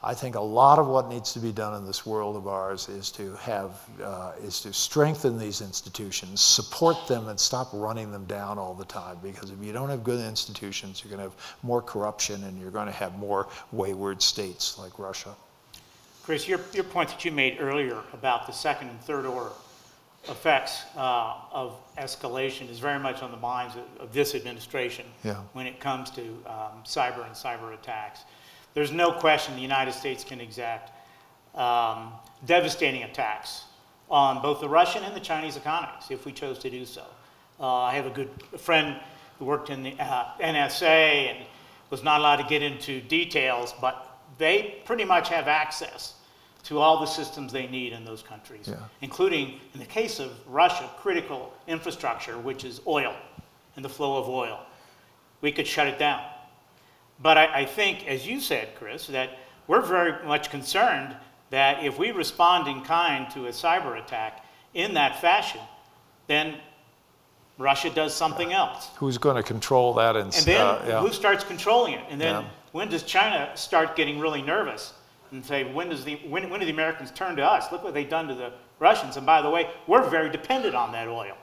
I think a lot of what needs to be done in this world of ours is to have, uh, is to strengthen these institutions, support them, and stop running them down all the time. Because if you don't have good institutions, you're going to have more corruption, and you're going to have more wayward states like Russia. Chris, your, your point that you made earlier about the second and third order effects uh, of escalation is very much on the minds of, of this administration yeah. when it comes to um, cyber and cyber attacks. There's no question the United States can exact um, devastating attacks on both the Russian and the Chinese economies if we chose to do so. Uh, I have a good friend who worked in the uh, NSA and was not allowed to get into details, but they pretty much have access to all the systems they need in those countries, yeah. including, in the case of Russia, critical infrastructure, which is oil and the flow of oil. We could shut it down. But I, I think, as you said, Chris, that we're very much concerned that if we respond in kind to a cyber attack in that fashion, then Russia does something else. Who's going to control that? And, and then uh, yeah. who starts controlling it? And then Yeah. when does China start getting really nervous and say, when, does the, when, when do the Americans turn to us? Look what they've done to the Russians. And by the way, we're very dependent on that oil.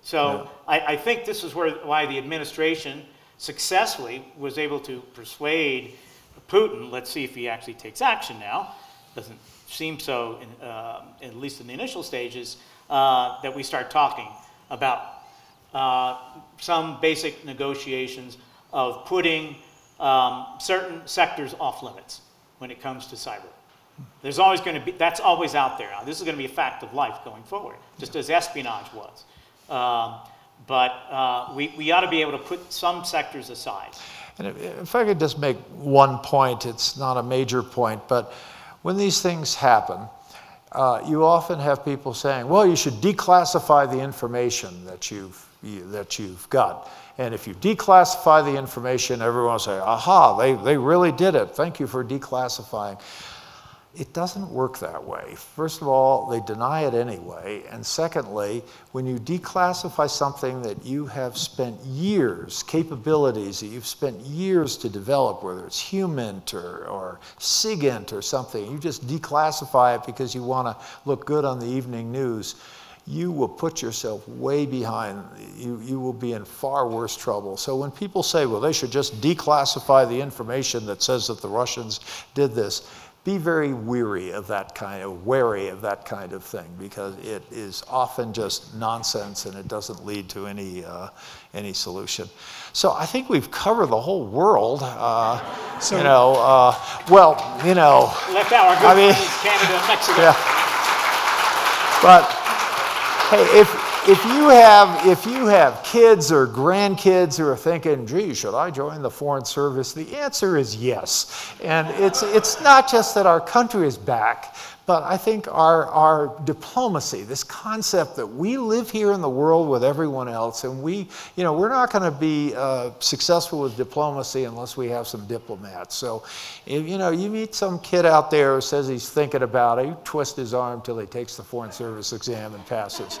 So I, I think this is where, why the administration successfully was able to persuade Putin, let's see if he actually takes action now, doesn't seem so, in, uh, at least in the initial stages, uh, that we start talking about uh, some basic negotiations of putting um, certain sectors off limits when it comes to cyber. There's always going to be, that's always out there. Now, this is going to be a fact of life going forward, just as espionage was. Um, but uh, we, we ought to be able to put some sectors aside. And if, I could just make one point, it's not a major point, but when these things happen, uh, you often have people saying, well, you should declassify the information that you've, you, that you've got. And if you declassify the information, everyone will say, aha, they, they really did it. Thank you for declassifying. It doesn't work that way. First of all, they deny it anyway. And secondly, when you declassify something that you have spent years, capabilities that you've spent years to develop, whether it's HUMINT or, or SIGINT or something, you just declassify it because you want to look good on the evening news, you will put yourself way behind. You, you will be in far worse trouble. So when people say, well, they should just declassify the information that says that the Russians did this, be very weary of that kind of wary of that kind of thing because it is often just nonsense and it doesn't lead to any uh, any solution. So I think we've covered the whole world. Uh, So- you know, uh, well, you know, Left out our good I mean- Canada and Mexico. yeah. But hey, if if you have if you have kids or grandkids who are thinking, "Gee, should I join the foreign service?" The answer is yes. And it's it's not just that our country is back, but I think our our diplomacy, this concept that we live here in the world with everyone else, and we, you know, we're not going to be uh, successful with diplomacy unless we have some diplomats. So, if you know, you meet some kid out there who says he's thinking about it, you twist his arm till he takes the foreign service exam and passes.